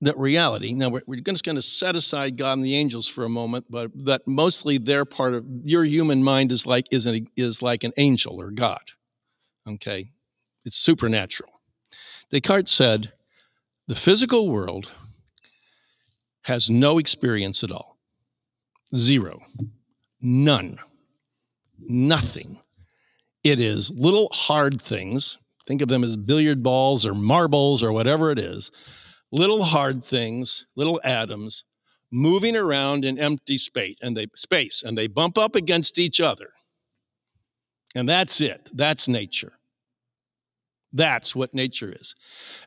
that reality now we're, we're just going to set aside god and the angels for a moment but that mostly their part of your human mind is like is, an, is like an angel or god okay? It's supernatural. Descartes said the physical world has no experience at all. Zero. None. Nothing. It is little hard things think of them as billiard balls or marbles or whatever it is. Little hard things little atoms moving around in empty space and they space and they bump up against each other. And that's it. That's nature. That's what nature is.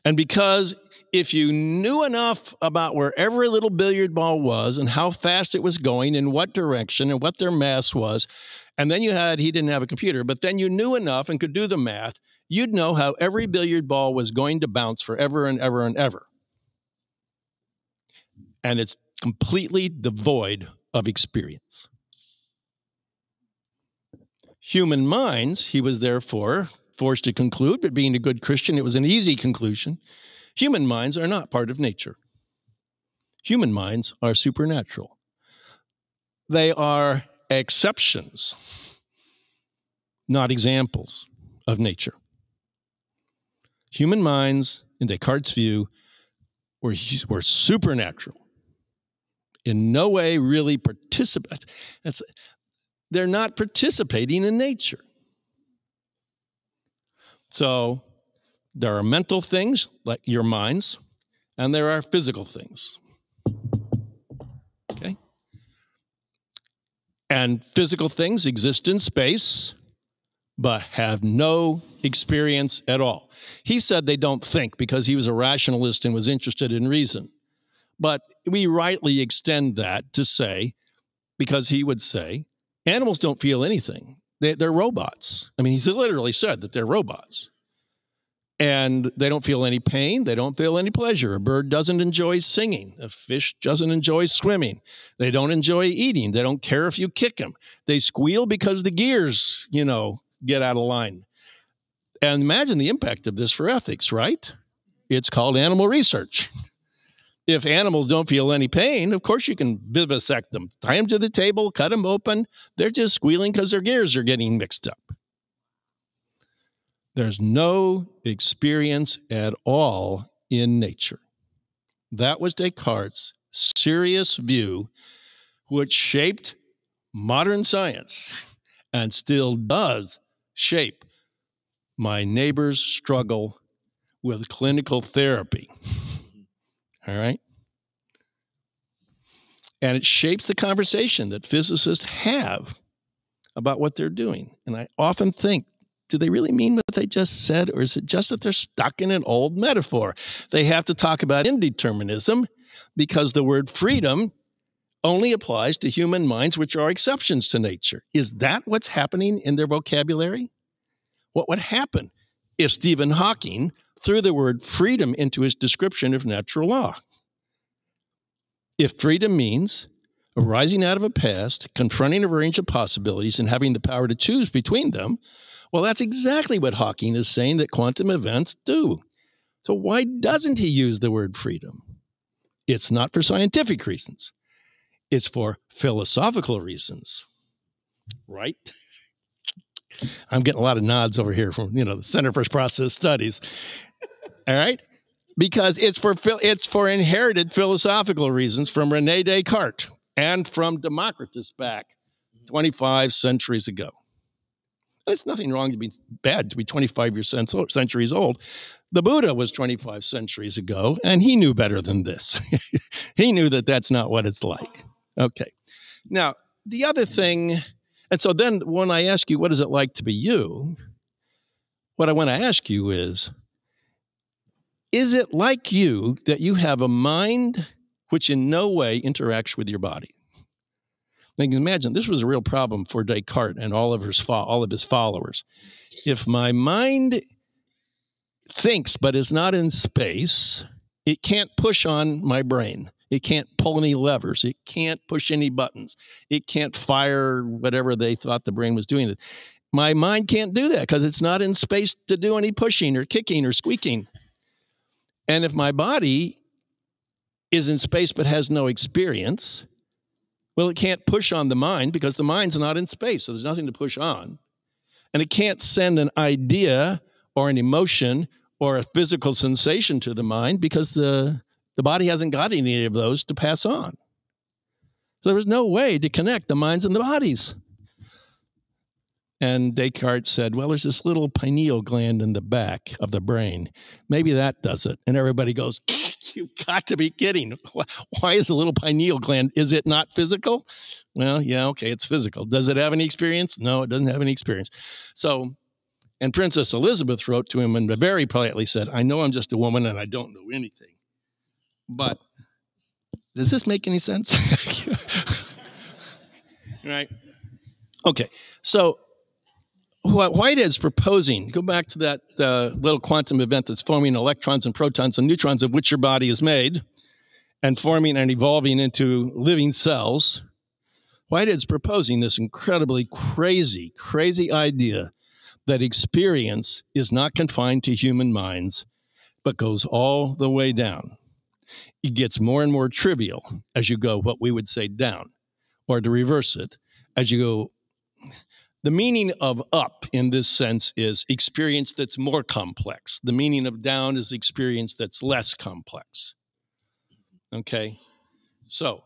And because if you knew enough about where every little billiard ball was and how fast it was going in what direction and what their mass was and then you had he didn't have a computer but then you knew enough and could do the math you'd know how every billiard ball was going to bounce forever and ever and ever. And it's completely devoid of experience. Human minds, he was therefore forced to conclude, but being a good Christian, it was an easy conclusion. Human minds are not part of nature. Human minds are supernatural. They are exceptions, not examples of nature. Human minds in Descartes' view, were, were supernatural. In no way really participate. That's, they're not participating in nature. So there are mental things like your minds, and there are physical things. Okay? And physical things exist in space, but have no experience at all. He said they don't think because he was a rationalist and was interested in reason. But we rightly extend that to say, because he would say, animals don't feel anything. They, are robots. I mean, he literally said that they're robots. And they don't feel any pain. They don't feel any pleasure. A bird doesn't enjoy singing. A fish doesn't enjoy swimming. They don't enjoy eating. They don't care if you kick them. They squeal because the gears, you know, get out of line. And imagine the impact of this for ethics, right? It's called animal research. If animals don't feel any pain, of course you can vivisect them, tie them to the table, cut them open. They're just squealing because their gears are getting mixed up. There's no experience at all in nature. That was Descartes' serious view, which shaped modern science and still does shape my neighbor's struggle with clinical therapy. Mm-hmm. All right? And it shapes the conversation that physicists have about what they're doing. And I often think, do they really mean what they just said? Or is it just that they're stuck in an old metaphor? They have to talk about indeterminism because the word freedom only applies to human minds, which are exceptions to nature. Is that what's happening in their vocabulary? What would happen if Stephen Hawking threw the word freedom into his description of natural law? If freedom means arising out of a past, confronting a range of possibilities, and having the power to choose between them, well, that's exactly what Hawking is saying that quantum events do. So, why doesn't he use the word freedom? It's not for scientific reasons, it's for philosophical reasons, right? I'm getting a lot of nods over here from you know the Center for Process Studies. All right, because it's for it's for inherited philosophical reasons from Rene Descartes and from Democritus back 25 centuries ago. It's nothing wrong to be bad to be 25 years centuries old. The Buddha was 25 centuries ago, and he knew better than this. he knew that that's not what it's like. Okay. Now, the other thing, and so then when I ask you, what is it like to be you? What I want to ask you is, is it like you that you have a mind which in no way interacts with your body? Now, you can imagine this was a real problem for Descartes and all of his all of his followers. If my mind thinks but is not in space, it can't push on my brain. It can't pull any levers. It can't push any buttons. It can't fire whatever they thought the brain was doing. My mind can't do that because it's not in space to do any pushing or kicking or squeaking. And if my body is in space but has no experience, well, it can't push on the mind because the mind's not in space, so there's nothing to push on. And it can't send an idea or an emotion or a physical sensation to the mind because the, the body hasn't got any of those to pass on. So there was no way to connect the minds and the bodies. And Descartes said, Well, there's this little pineal gland in the back of the brain. Maybe that does it. And everybody goes, You've got to be kidding. Why is the little pineal gland? Is it not physical? Well, yeah, okay, it's physical. Does it have any experience? No, it doesn't have any experience. So, and Princess Elizabeth wrote to him and very politely said, I know I'm just a woman and I don't know anything. But does this make any sense? right? Okay, so what Whitehead's proposing, go back to that uh, little quantum event that's forming electrons and protons and neutrons of which your body is made and forming and evolving into living cells. Whitehead's proposing this incredibly crazy, crazy idea that experience is not confined to human minds, but goes all the way down. It gets more and more trivial as you go what we would say down, or to reverse it, as you go The meaning of up in this sense is experience that's more complex. The meaning of down is experience that's less complex. Okay? So,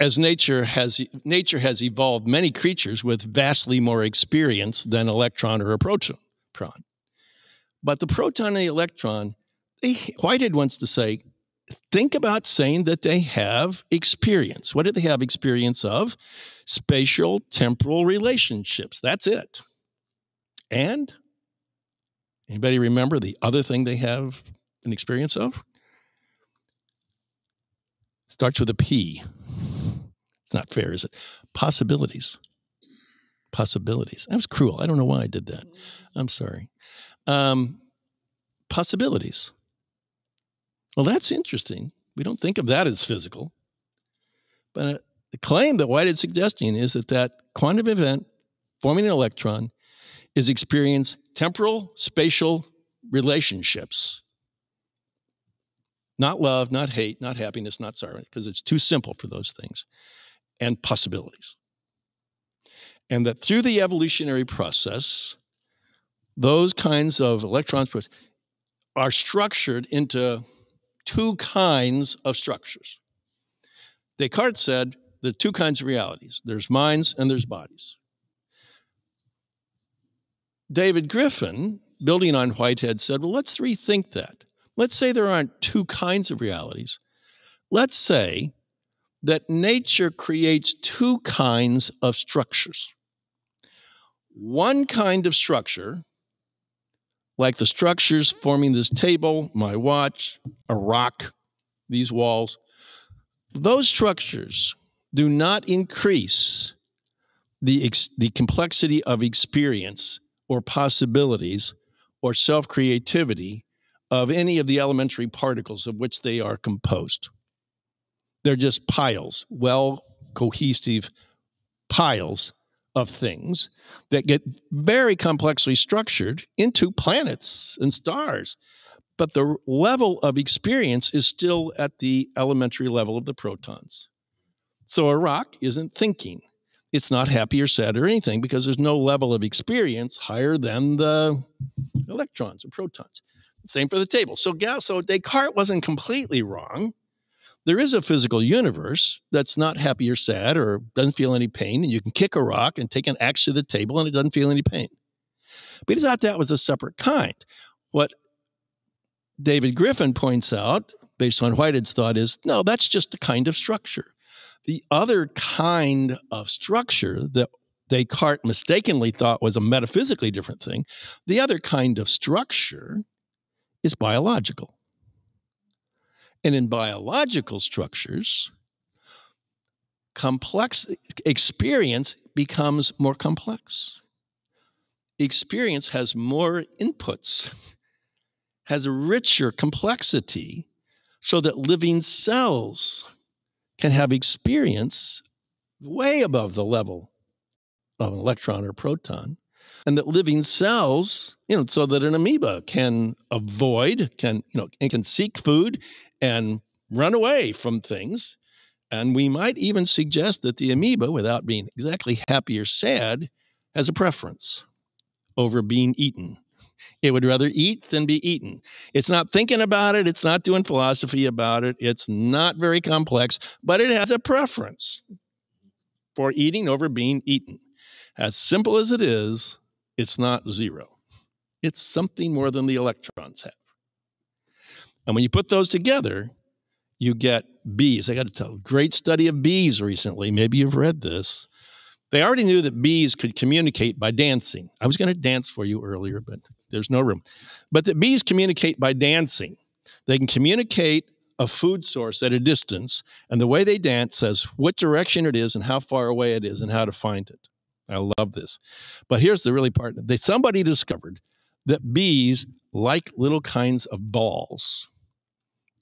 as nature has nature has evolved many creatures with vastly more experience than electron or a proton. But the proton and the electron, they, Whitehead wants to say, think about saying that they have experience. What do they have experience of? Spatial temporal relationships. That's it. And anybody remember the other thing they have an experience of? Starts with a P. It's not fair, is it? Possibilities. Possibilities. That was cruel. I don't know why I did that. I'm sorry. Um, possibilities. Well, that's interesting. We don't think of that as physical. But uh, the claim that White is suggesting is that that quantum event forming an electron is experience temporal spatial relationships. Not love, not hate, not happiness, not sorrow, because it's too simple for those things, and possibilities. And that through the evolutionary process, those kinds of electrons are structured into two kinds of structures. Descartes said there are two kinds of realities there's minds and there's bodies. David Griffin, building on Whitehead, said, well, let's rethink that. Let's say there aren't two kinds of realities. Let's say that nature creates two kinds of structures. One kind of structure like the structures forming this table, my watch, a rock, these walls, those structures do not increase the, ex- the complexity of experience or possibilities or self creativity of any of the elementary particles of which they are composed. They're just piles, well cohesive piles of things that get very complexly structured into planets and stars. But the level of experience is still at the elementary level of the protons. So a rock isn't thinking. It's not happy or sad or anything because there's no level of experience higher than the electrons or protons. Same for the table. So, so Descartes wasn't completely wrong there is a physical universe that's not happy or sad or doesn't feel any pain, and you can kick a rock and take an axe to the table and it doesn't feel any pain. But he thought that was a separate kind. What David Griffin points out, based on Whitehead's thought, is no, that's just a kind of structure. The other kind of structure that Descartes mistakenly thought was a metaphysically different thing, the other kind of structure is biological. And in biological structures, complex experience becomes more complex. Experience has more inputs, has a richer complexity, so that living cells can have experience way above the level of an electron or proton and that living cells you know so that an amoeba can avoid can you know and can seek food and run away from things. And we might even suggest that the amoeba, without being exactly happy or sad, has a preference over being eaten. It would rather eat than be eaten. It's not thinking about it, it's not doing philosophy about it, it's not very complex, but it has a preference for eating over being eaten. As simple as it is, it's not zero. It's something more than the electrons have. And when you put those together, you get bees. I got to tell, great study of bees recently. Maybe you've read this. They already knew that bees could communicate by dancing. I was going to dance for you earlier, but there's no room. But that bees communicate by dancing. They can communicate a food source at a distance, and the way they dance says what direction it is and how far away it is and how to find it. I love this. But here's the really part. They somebody discovered that bees like little kinds of balls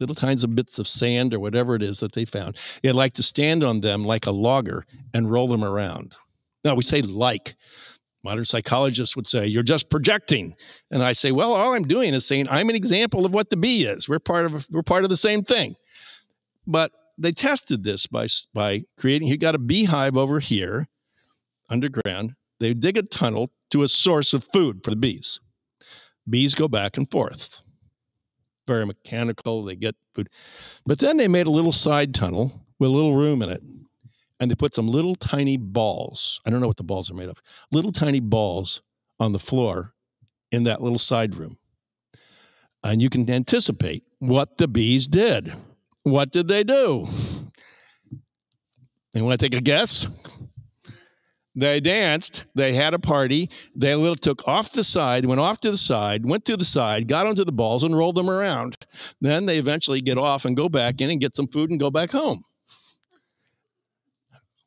little kinds of bits of sand or whatever it is that they found. They'd like to stand on them like a logger and roll them around. Now, we say like. Modern psychologists would say, you're just projecting. And I say, well, all I'm doing is saying I'm an example of what the bee is. We're part of, we're part of the same thing. But they tested this by, by creating, you got a beehive over here underground. They dig a tunnel to a source of food for the bees. Bees go back and forth. Very mechanical, they get food. But then they made a little side tunnel with a little room in it. And they put some little tiny balls. I don't know what the balls are made of. Little tiny balls on the floor in that little side room. And you can anticipate what the bees did. What did they do? You want to take a guess? They danced. They had a party. They took off the side, went off to the side, went to the side, got onto the balls, and rolled them around. Then they eventually get off and go back in and get some food and go back home.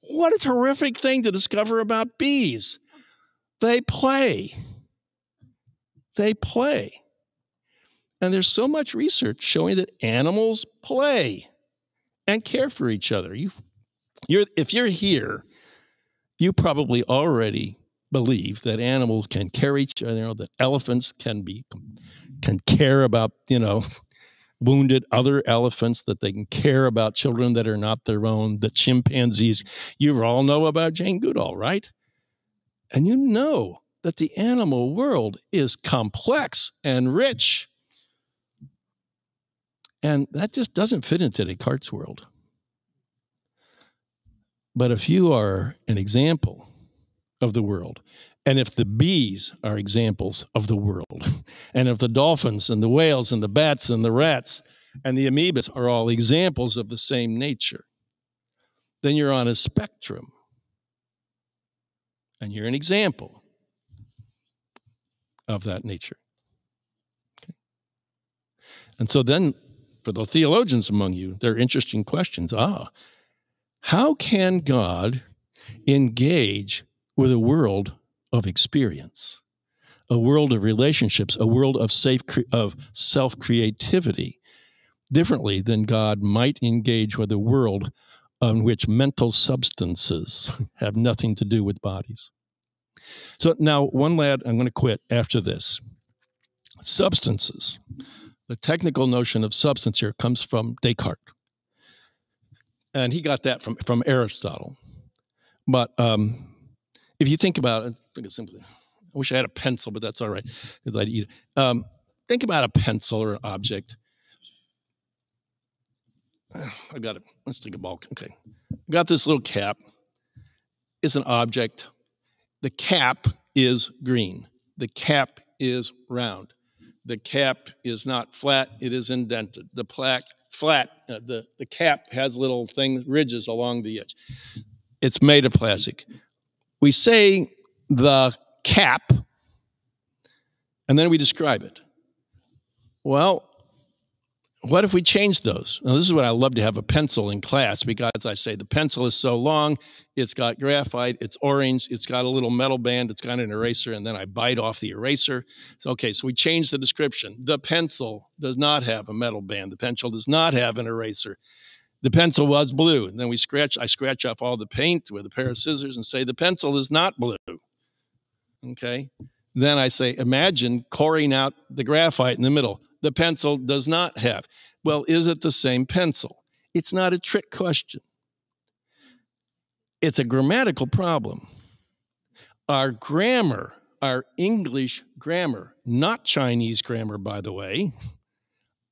What a terrific thing to discover about bees. They play. They play. And there's so much research showing that animals play and care for each other. You, you're, if you're here, you probably already believe that animals can care each other, you know, that elephants can be can care about, you know, wounded other elephants, that they can care about children that are not their own, that chimpanzees, you all know about Jane Goodall, right? And you know that the animal world is complex and rich and that just doesn't fit into Descartes' world. But if you are an example of the world, and if the bees are examples of the world, and if the dolphins and the whales and the bats and the rats and the amoebas are all examples of the same nature, then you're on a spectrum. And you're an example of that nature. Okay. And so then for the theologians among you, they're interesting questions. Ah, how can God engage with a world of experience, a world of relationships, a world of safe of self creativity, differently than God might engage with a world on which mental substances have nothing to do with bodies? So now, one lad, I'm going to quit after this. Substances the technical notion of substance here comes from Descartes. And he got that from, from Aristotle. But um, if you think about it, think of simply, I wish I had a pencil, but that's all right because I'd eat it. Um, think about a pencil or an object. I got it. Let's take a bulk. Okay. Got this little cap. It's an object. The cap is green. The cap is round the cap is not flat, it is indented. The plaque, flat, uh, the, the cap has little things, ridges along the edge. It's made of plastic. We say the cap, and then we describe it. Well, what if we change those? Now, this is what I love to have a pencil in class because I say the pencil is so long, it's got graphite, it's orange, it's got a little metal band, it's got an eraser, and then I bite off the eraser. So, okay, so we change the description. The pencil does not have a metal band. The pencil does not have an eraser. The pencil was blue. And then we scratch, I scratch off all the paint with a pair of scissors and say the pencil is not blue. Okay. Then I say, imagine coring out the graphite in the middle the pencil does not have. Well, is it the same pencil? It's not a trick question. It's a grammatical problem. Our grammar, our English grammar, not Chinese grammar, by the way,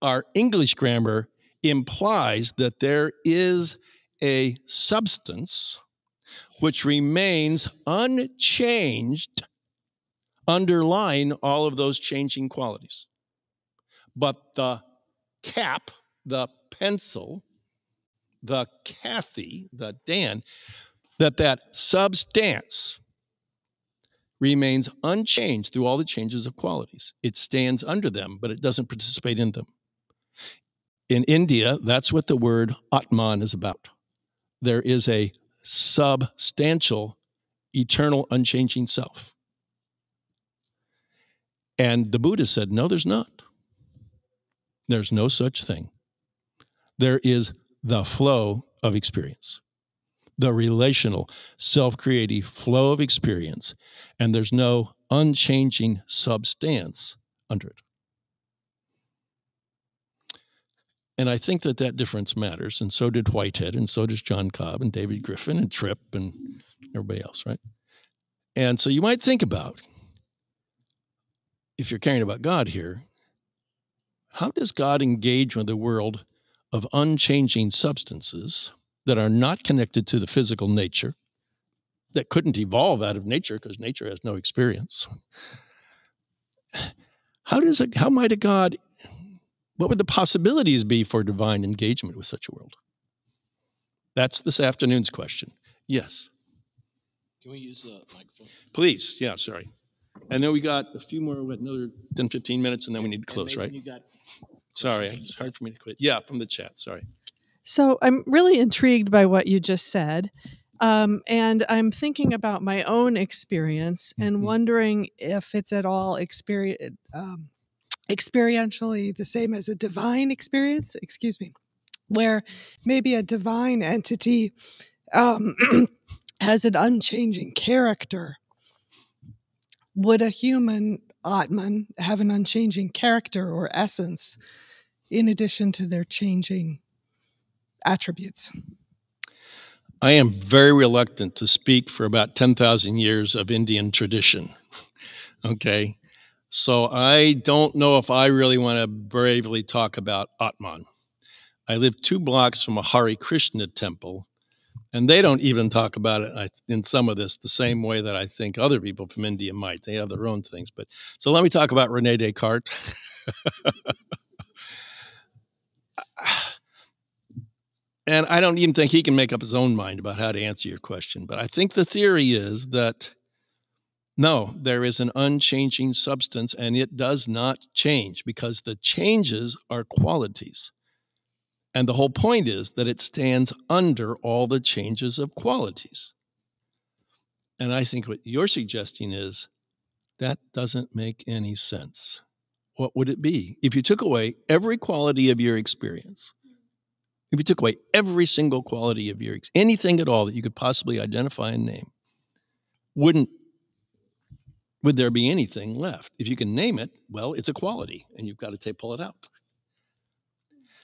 our English grammar implies that there is a substance which remains unchanged underlying all of those changing qualities but the cap, the pencil, the Kathy, the Dan, that that substance remains unchanged through all the changes of qualities. It stands under them, but it doesn't participate in them. In India, that's what the word Atman is about. There is a substantial, eternal, unchanging self. And the Buddha said, no, there's not. There's no such thing. There is the flow of experience, the relational, self creative flow of experience, and there's no unchanging substance under it. And I think that that difference matters. And so did Whitehead, and so does John Cobb, and David Griffin, and Tripp, and everybody else, right? And so you might think about if you're caring about God here, how does God engage with the world of unchanging substances that are not connected to the physical nature, that couldn't evolve out of nature because nature has no experience? How does it, how might a God, what would the possibilities be for divine engagement with such a world? That's this afternoon's question. Yes. Can we use the microphone? Please. Yeah, sorry. And then we got a few more, what, another 10, 15 minutes, and then we need to close, right? You got Sorry, it's hard for me to quit. Yeah, from the chat. Sorry. So I'm really intrigued by what you just said. Um, and I'm thinking about my own experience and Mhm. wondering if it's at all experience, um, experientially the same as a divine experience, excuse me, where maybe a divine entity um, has an unchanging character. Would a human Atman have an unchanging character or essence mm-hmm. in addition to their changing attributes? I am very reluctant to speak for about 10,000 years of Indian tradition. okay. So I don't know if I really want to bravely talk about Atman. I live two blocks from a Hare Krishna temple, and they don't even talk about it in some of this the same way that I think other people from India might. They have their own things. But so let me talk about Rene Descartes. and I don't even think he can make up his own mind about how to answer your question. But I think the theory is that no, there is an unchanging substance and it does not change because the changes are qualities. And the whole point is that it stands under all the changes of qualities. And I think what you're suggesting is that doesn't make any sense. What would it be if you took away every quality of your experience? If you took away every single quality of your anything at all that you could possibly identify and name, wouldn't would there be anything left? If you can name it, well, it's a quality, and you've got to take, pull it out.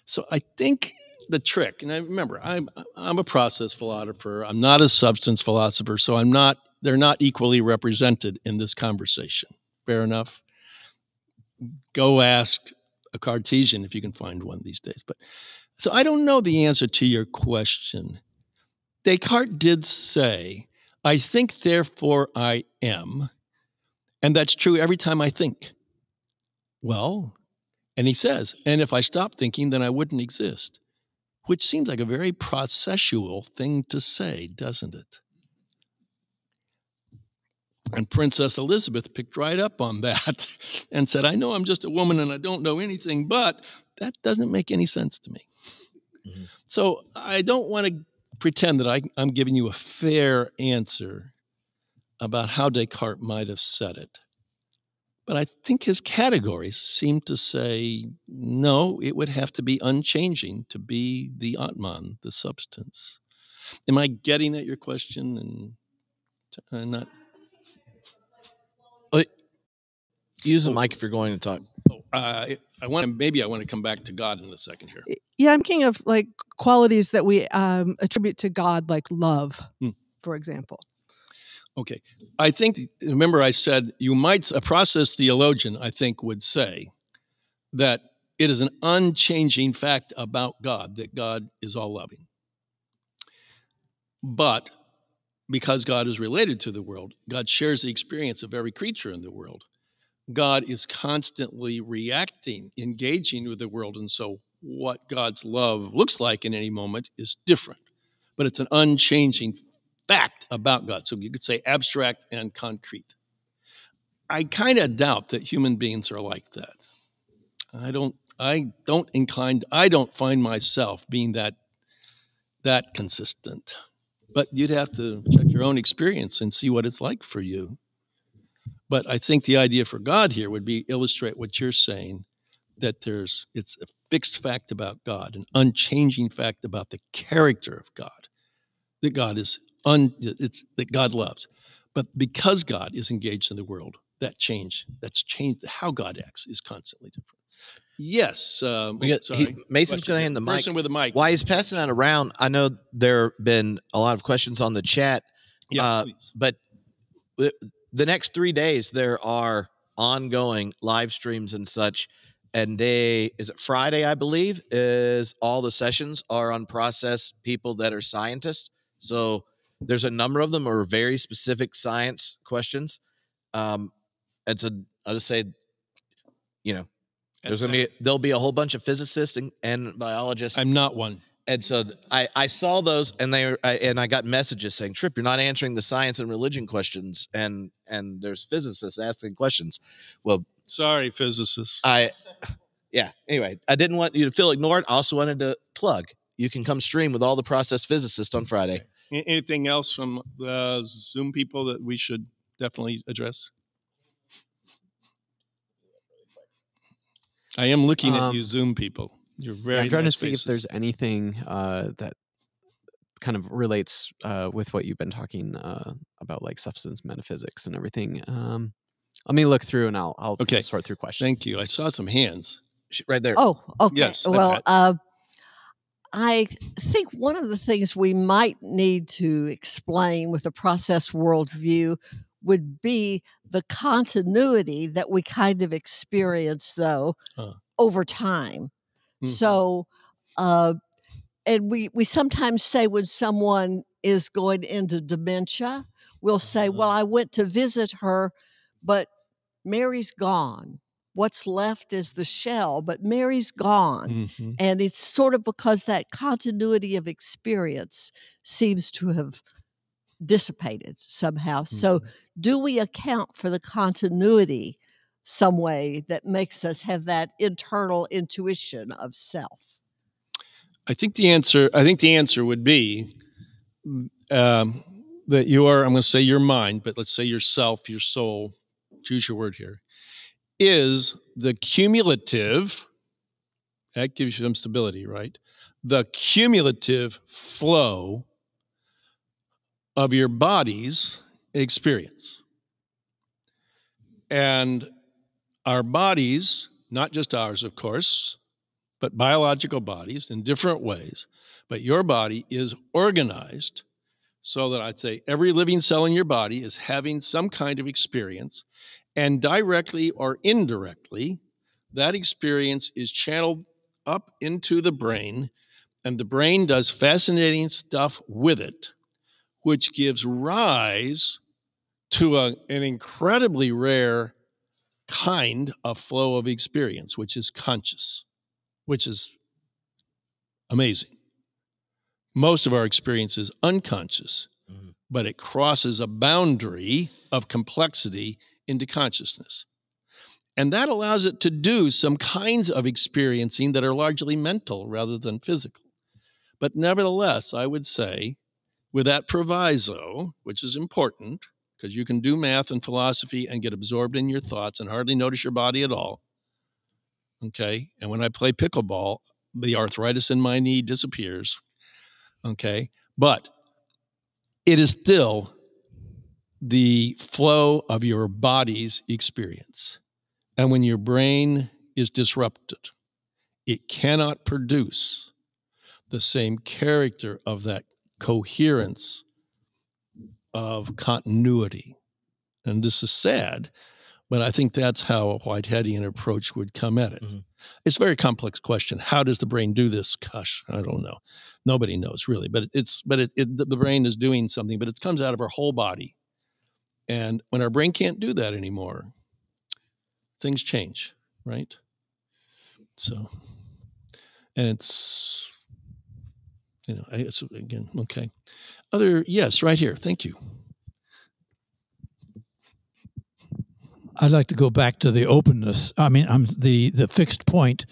So I think the trick, and I remember, I'm I'm a process philosopher. I'm not a substance philosopher, so I'm not. They're not equally represented in this conversation. Fair enough. Go ask a Cartesian if you can find one these days. But so I don't know the answer to your question. Descartes did say, "I think, therefore I am," and that's true every time I think. Well, and he says, and if I stop thinking, then I wouldn't exist, which seems like a very processual thing to say, doesn't it? And Princess Elizabeth picked right up on that and said, I know I'm just a woman and I don't know anything, but that doesn't make any sense to me. Mhm. So I don't want to pretend that I, I'm giving you a fair answer about how Descartes might have said it. But I think his categories seem to say no, it would have to be unchanging to be the Atman, the substance. Am I getting at your question and uh, not? use the mic if you're going to talk. Oh, uh, I want to maybe I want to come back to God in a second here. Yeah, I'm thinking of like qualities that we um, attribute to God, like love, Hmm. for example. Okay. I think, remember, I said you might, a process theologian, I think, would say that it is an unchanging fact about God that God is all loving. But because God is related to the world, God shares the experience of every creature in the world. God is constantly reacting, engaging with the world. And so, what God's love looks like in any moment is different, but it's an unchanging fact about God. So you could say abstract and concrete. I kind of doubt that human beings are like that. I don't I don't incline I don't find myself being that that consistent. But you'd have to check your own experience and see what it's like for you. But I think the idea for God here would be illustrate what you're saying that there's it's a fixed fact about God, an unchanging fact about the character of God. That God is un, it's that God loves. But because God is engaged in the world, that change, that's changed how God acts is constantly different. Yes. Um, got, sorry. he, Mason's going to hand the mic. Person with the mic. While he's passing that around, I know there have been a lot of questions on the chat, Yeah, uh, but the, the next three days there are ongoing live streams and such. And they is it Friday, I believe, is all the sessions are on process people that are scientists. So there's a number of them are very specific science questions. Um, and so I'll just say, you know, there's gonna be there'll be a whole bunch of physicists and, and biologists I'm not one. and so th- I, I saw those and they I, and I got messages saying Tripp you're not answering the science and religion questions and and there's physicists asking questions well Sorry, physicists. I yeah anyway I didn't want you to feel ignored I also wanted to plug you can come stream with all the process physicists on Friday A- Anything else from the Zoom people that we should definitely address? I am looking at Um, you, Zoom people. You're very. I'm trying nice to see faces. if there's anything uh, that kind of relates uh, with what you've been talking uh, about, like substance metaphysics and everything. Um, let me look through and I'll I'll kind of Okay. sort through questions. Thank you. I saw some hands. Right there Oh, okay. Yes, well, uh, I think one of the things we might need to explain with a process worldview would be the continuity that we kind of experience, though, Huh. over time. Mhm. So, uh, and we we sometimes say when someone is going into dementia, we'll say, Uh-huh. "Well, I went to visit her, but Mary's gone. What's left is the shell, but Mary's gone." Mhm. And it's sort of because that continuity of experience seems to have dissipated somehow. So, Mm-hmm. do we account for the continuity some way that makes us have that internal intuition of self? I think the answer. I think the answer would be um, that you are. I'm going to say your mind, but let's say yourself, your soul. Choose your word here. Is the cumulative. That gives you some stability, right? The cumulative flow of your body's experience. And our bodies, not just ours, of course, but biological bodies in different ways. But your body is organized so that I'd say every living cell in your body is having some kind of experience, and directly or indirectly, that experience is channeled up into the brain, and the brain does fascinating stuff with it, which gives rise to a, an incredibly rare kind of flow of experience, which is conscious, which is amazing. Most of our experience is unconscious, Mhm. but it crosses a boundary of complexity into consciousness. And that allows it to do some kinds of experiencing that are largely mental rather than physical. But nevertheless, I would say, with that proviso, which is important, because you can do math and philosophy and get absorbed in your thoughts and hardly notice your body at all. Okay. And when I play pickleball, the arthritis in my knee disappears. Okay. But it is still the flow of your body's experience. And when your brain is disrupted, it cannot produce the same character of that coherence of continuity. And this is sad, but I think that's how a Whiteheadian approach would come at it. Mhm. It's a very complex question. How does the brain do this? Gosh, I don't know. Nobody knows really, but it's but it, it the brain is doing something, but it comes out of our whole body. And when our brain can't do that anymore, things change, right? So, and it's you know, it's again okay. Other yes, right here. Thank you. I'd like to go back to the openness. I mean, I'm the the fixed point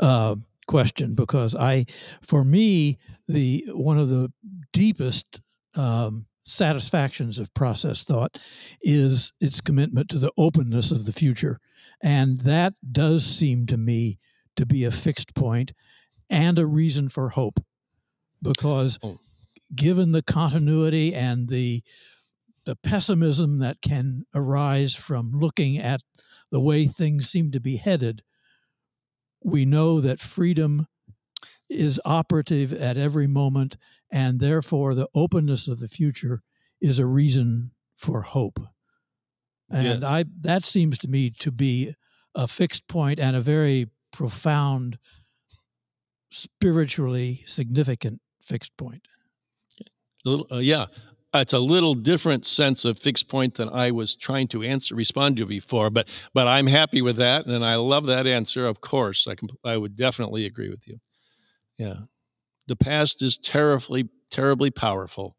uh, question because I, for me, the one of the deepest um, satisfactions of process thought is its commitment to the openness of the future, and that does seem to me to be a fixed point and a reason for hope, because Oh. given the continuity and the the pessimism that can arise from looking at the way things seem to be headed, we know that freedom is operative at every moment, and therefore the openness of the future is a reason for hope. and Yes. I that seems to me to be a fixed point and a very profound, spiritually significant fixed point. Little, uh, yeah, it's a little different sense of fixed point than I was trying to answer respond to before. But but I'm happy with that, and I love that answer. Of course, I can. I would definitely agree with you. Yeah, the past is terribly terribly powerful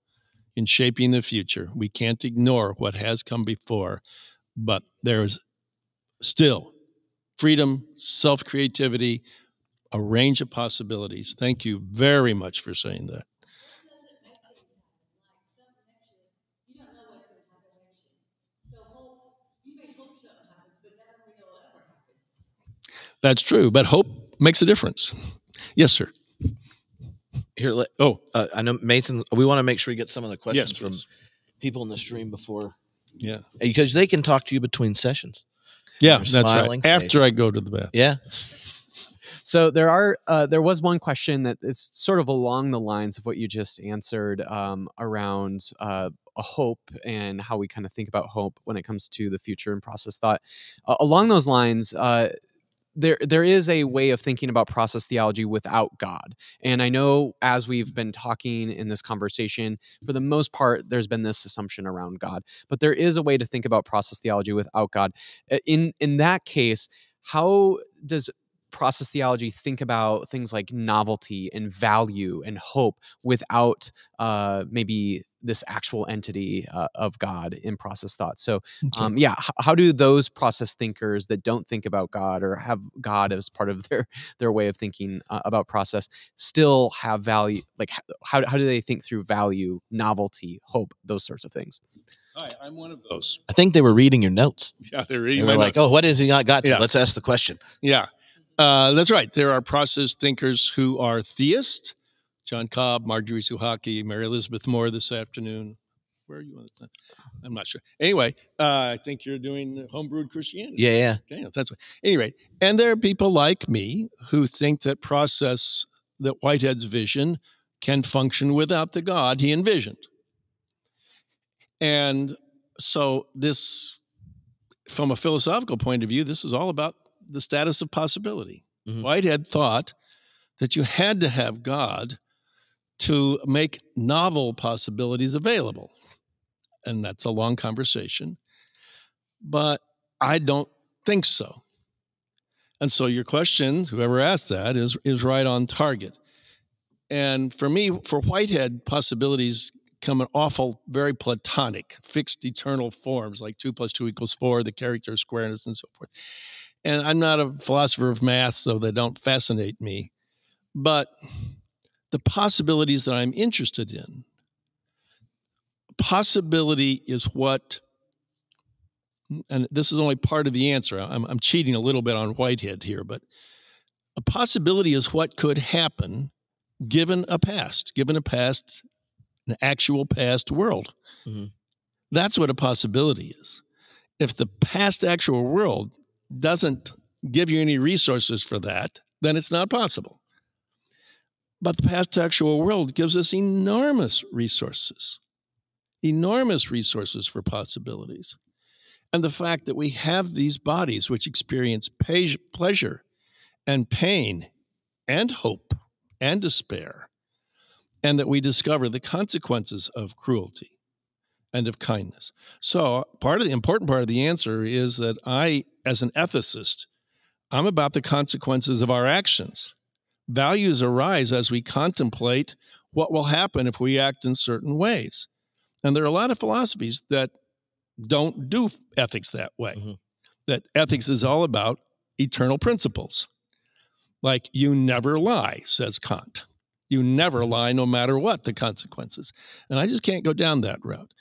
in shaping the future. We can't ignore what has come before, but there's still freedom, self creativity, a range of possibilities. Thank you very much for saying that. That's true, but hope makes a difference. Yes, sir. Here, let, Oh, uh, I know Mason. We want to make sure we get some of the questions yes, from people in the stream before, Yeah, because they can talk to you between sessions. yeah, that's smiling right. After face. I go to the bathroom. Yeah, So there are uh, there was one question that is sort of along the lines of what you just answered um, around uh, a hope and how we kind of think about hope when it comes to the future and process thought. Uh, along those lines, uh, there there is a way of thinking about process theology without God. And I know as we've been talking in this conversation, for the most part, there's been this assumption around God. But there is a way to think about process theology without God. In in that case, how does process theology think about things like novelty and value and hope without uh, maybe this actual entity uh, of God in process thought. So, um, yeah, h- how do those process thinkers that don't think about God or have God as part of their their way of thinking uh, about process still have value? Like, how how do they think through value, novelty, hope, those sorts of things? Hi, I'm one of those. I think they were reading your notes. Yeah, they're reading. They reading were my like, notes. "Oh, what has he not got to? Yeah. Let's ask the question." Yeah, uh, that's right. There are process thinkers who are theists. John Cobb, Marjorie Suchocki, Mary Elizabeth Moore this afternoon. Where are you on the time? I'm not sure. Anyway, uh, I think you're doing homebrewed Christianity. Yeah, yeah. That's what. Anyway, and there are people like me who think that process, that Whitehead's vision can function without the God he envisioned. And so, this, from a philosophical point of view, this is all about the status of possibility. Mhm. Whitehead thought that you had to have God to make novel possibilities available. And that's a long conversation. But I don't think so. And so your question, whoever asked that, is is right on target. And for me, for Whitehead, possibilities come in awful, very platonic, fixed eternal forms like two plus two equals four, the character of squareness, and so forth. And I'm not a philosopher of math, so they don't fascinate me. But the possibilities that I'm interested in, possibility is what and this is only part of the answer. I'm, I'm cheating a little bit on Whitehead here, but a possibility is what could happen given a past, given a past, an actual past world. Mhm. That's what a possibility is. If the past actual world doesn't give you any resources for that, then it's not possible. But the past actual world gives us enormous resources, enormous resources for possibilities and the fact that we have these bodies which experience pleasure and pain and hope and despair, and that we discover the consequences of cruelty and of kindness. So, part of the important part of the answer is that I, as an ethicist, I'm about the consequences of our actions. Values arise as we contemplate what will happen if we act in certain ways. And there are a lot of philosophies that don't do ethics that way. Mhm. That ethics is all about eternal principles. Like, you never lie, says Kant. You never lie, no matter what the consequences. And I just can't go down that route.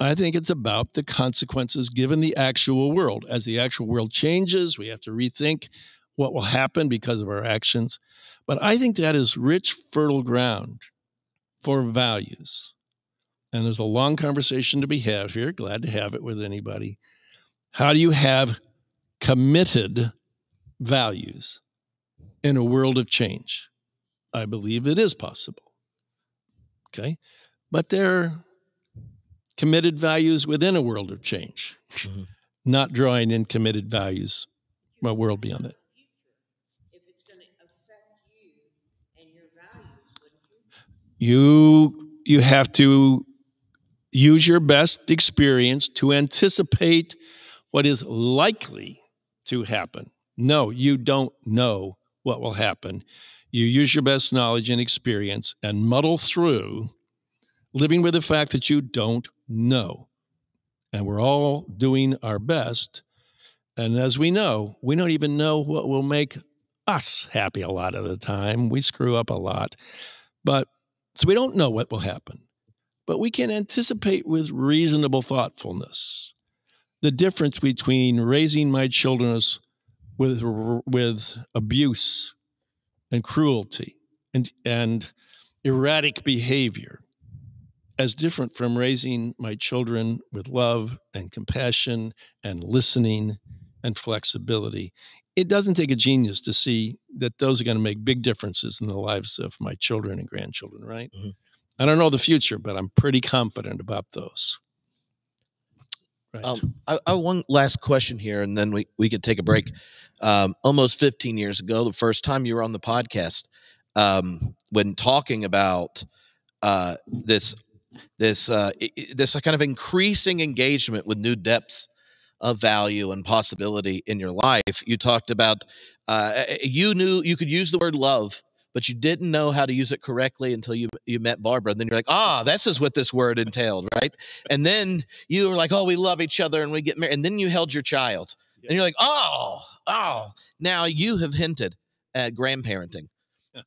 I think it's about the consequences given the actual world. As the actual world changes, we have to rethink what will happen because of our actions. But I think that is rich, fertile ground for values. And there's a long conversation to be had here. Glad to have it with anybody. How do you have committed values in a world of change? I believe it is possible. Okay. But there committed values within a world of change. Mhm. not drawing in committed values, a world beyond that. You you have to use your best experience to anticipate what is likely to happen. No, you don't know what will happen. You use your best knowledge and experience and muddle through living with the fact that you don't know. And we're all doing our best. And as we know, we don't even know what will make us happy a lot of the time. We screw up a lot. But so we don't know what will happen. But we can anticipate with reasonable thoughtfulness the difference between raising my children with with abuse and cruelty and and erratic behavior as different from raising my children with love and compassion and listening and flexibility it doesn't take a genius to see that those are going to make big differences in the lives of my children and grandchildren right mm-hmm. i don't know the future but i'm pretty confident about those Right. Um, I, I one last question here, and then we we could take a break. Um, almost 15 years ago, the first time you were on the podcast, um, when talking about uh, this this uh, this kind of increasing engagement with new depths of value and possibility in your life, you talked about uh, you knew you could use the word love but you didn't know how to use it correctly until you you met Barbara. And then you're like, ah, this is what this word entailed, right? And then you were like, oh, we love each other and we get married. And then you held your child, and you're like, oh, oh. Now you have hinted at grandparenting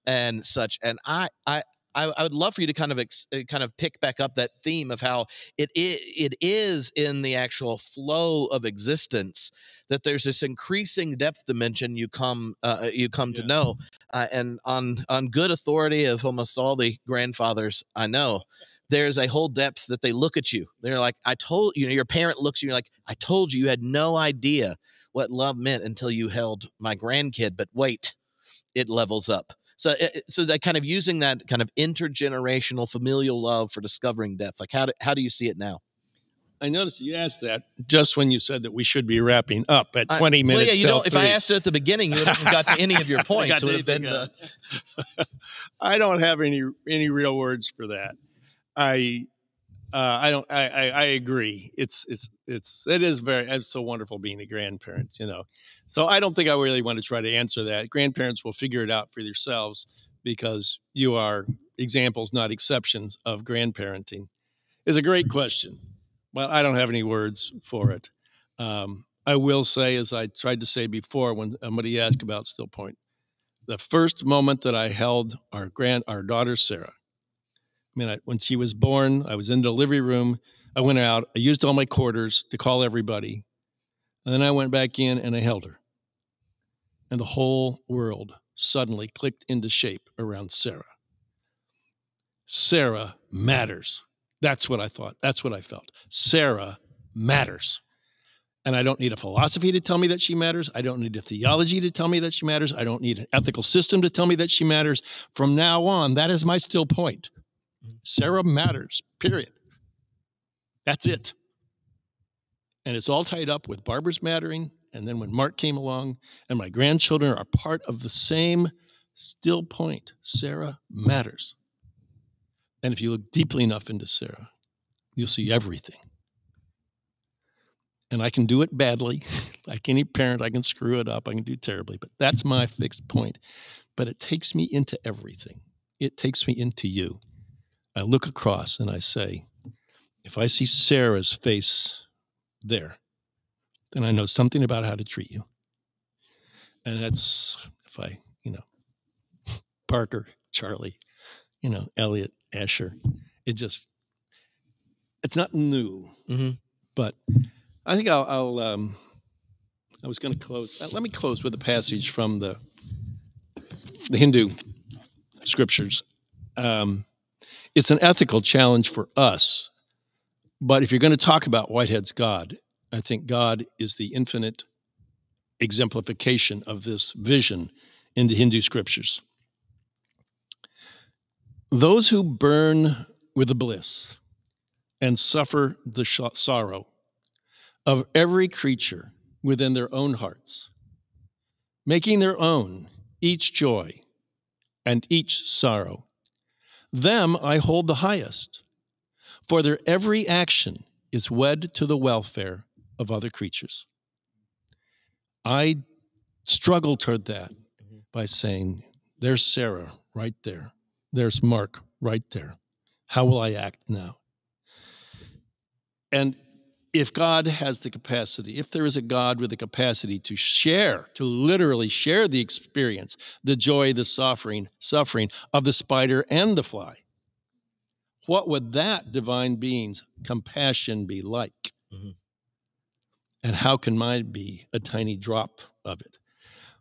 and such. And I, I, I, I would love for you to kind of ex, uh, kind of pick back up that theme of how it, it it is in the actual flow of existence that there's this increasing depth dimension you come uh, uh you come yeah. to know, uh, and on on good authority of almost all the grandfathers I know, there's a whole depth that they look at you. They're like, I told you know your parent looks at you like I told you you had no idea what love meant until you held my grandkid, but wait, it levels up so, eh, eh, so that kind of using that kind of intergenerational familial love for discovering death. Like, how do, how do you see it now? I noticed you asked that just when you said that we should be wrapping up at 20 I, minutes. Well, yeah, you don't, if I asked it at the beginning, you would have got to any of your points. would have been the... I don't have any any real words for that. I uh, I don't. I, I, I agree. It's it's it's it is very. It's so wonderful being a grandparent. You know, so I don't think I really want to try to answer that. Grandparents will figure it out for yourselves because you are examples, not exceptions, of grandparenting. Is a great question, but I don't have any words for it. Um, I will say, as I tried to say before, when somebody asked about Still Point, the first moment that I held our grand our daughter Sarah I mean, I, when she was born, I was in the delivery room. I went out. I used all my quarters to call everybody. And then I went back in and I held her. And the whole world suddenly clicked into shape around Sarah. Sarah matters. That's what I thought. That's what I felt. Sarah matters. And I don't need a philosophy to tell me that she matters. I don't need a theology to tell me that she matters. I don't need an ethical system to tell me that she matters. From now on, that is my still point. Sarah matters, period. That's it. And it's all tied up with Barbara's mattering. And then when Mark came along, and my grandchildren are part of the same still point Sarah matters. And if you look deeply enough into Sarah, you'll see everything. And I can do it badly. like any parent, I can screw it up. I can do terribly, but that's my fixed point. But it takes me into everything, it takes me into you. I look across and I say, if I see Sarah's face there, then I know something about how to treat you. And that's if I, you know, Parker, Charlie, you know, Elliot, Asher. It just, it's not new, mm-hmm. but I think I'll, I'll um, I was going to close. Uh, let me close with a passage from the the Hindu scriptures. Um, it's an ethical challenge for us. But if you're going to talk about Whitehead's God, I think God is the infinite exemplification of this vision in the Hindu scriptures. Those who burn with the bliss and suffer the sh- sorrow of every creature within their own hearts, making their own each joy and each sorrow. Them I hold the highest, for their every action is wed to the welfare of other creatures. I struggle toward that mm-hmm. by saying, There's Sarah right there. There's Mark right there. How will I act now? And if God has the capacity, if there is a God with the capacity to share, to literally share the experience, the joy, the suffering, suffering of the spider and the fly, what would that divine being's compassion be like? Mhm. And how can mine be a tiny drop of it?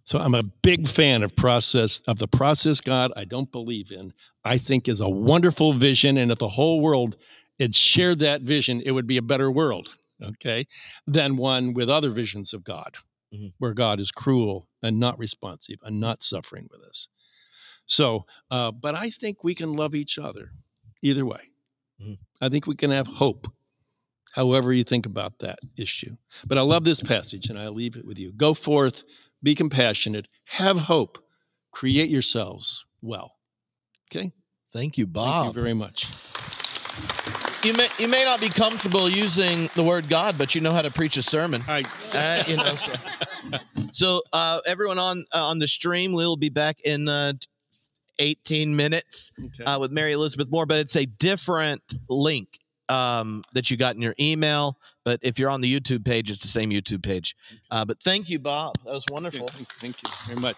So I'm a big fan of process of the process God I don't believe in. I think is a wonderful vision, and if the whole world had shared that vision, it would be a better world, okay, than one with other visions of God, Mhm. where God is cruel and not responsive and not suffering with us. So, uh, but I think we can love each other either way. Mhm. I think we can have hope, however you think about that issue. But I love this passage, and I leave it with you. Go forth, be compassionate, have hope, create yourselves well. Okay. Thank you, Bob. Thank you very much. You may you may not be comfortable using the word God, but you know how to preach a sermon. I, Uh, you know, so, so uh, everyone on uh, on the stream, we'll be back in uh, 18 minutes okay. uh, with Mary Elizabeth Moore, but it's a different link um, that you got in your email. But if you're on the YouTube page, it's the same YouTube page. Uh, but thank you, Bob. That was wonderful. Thank you very much.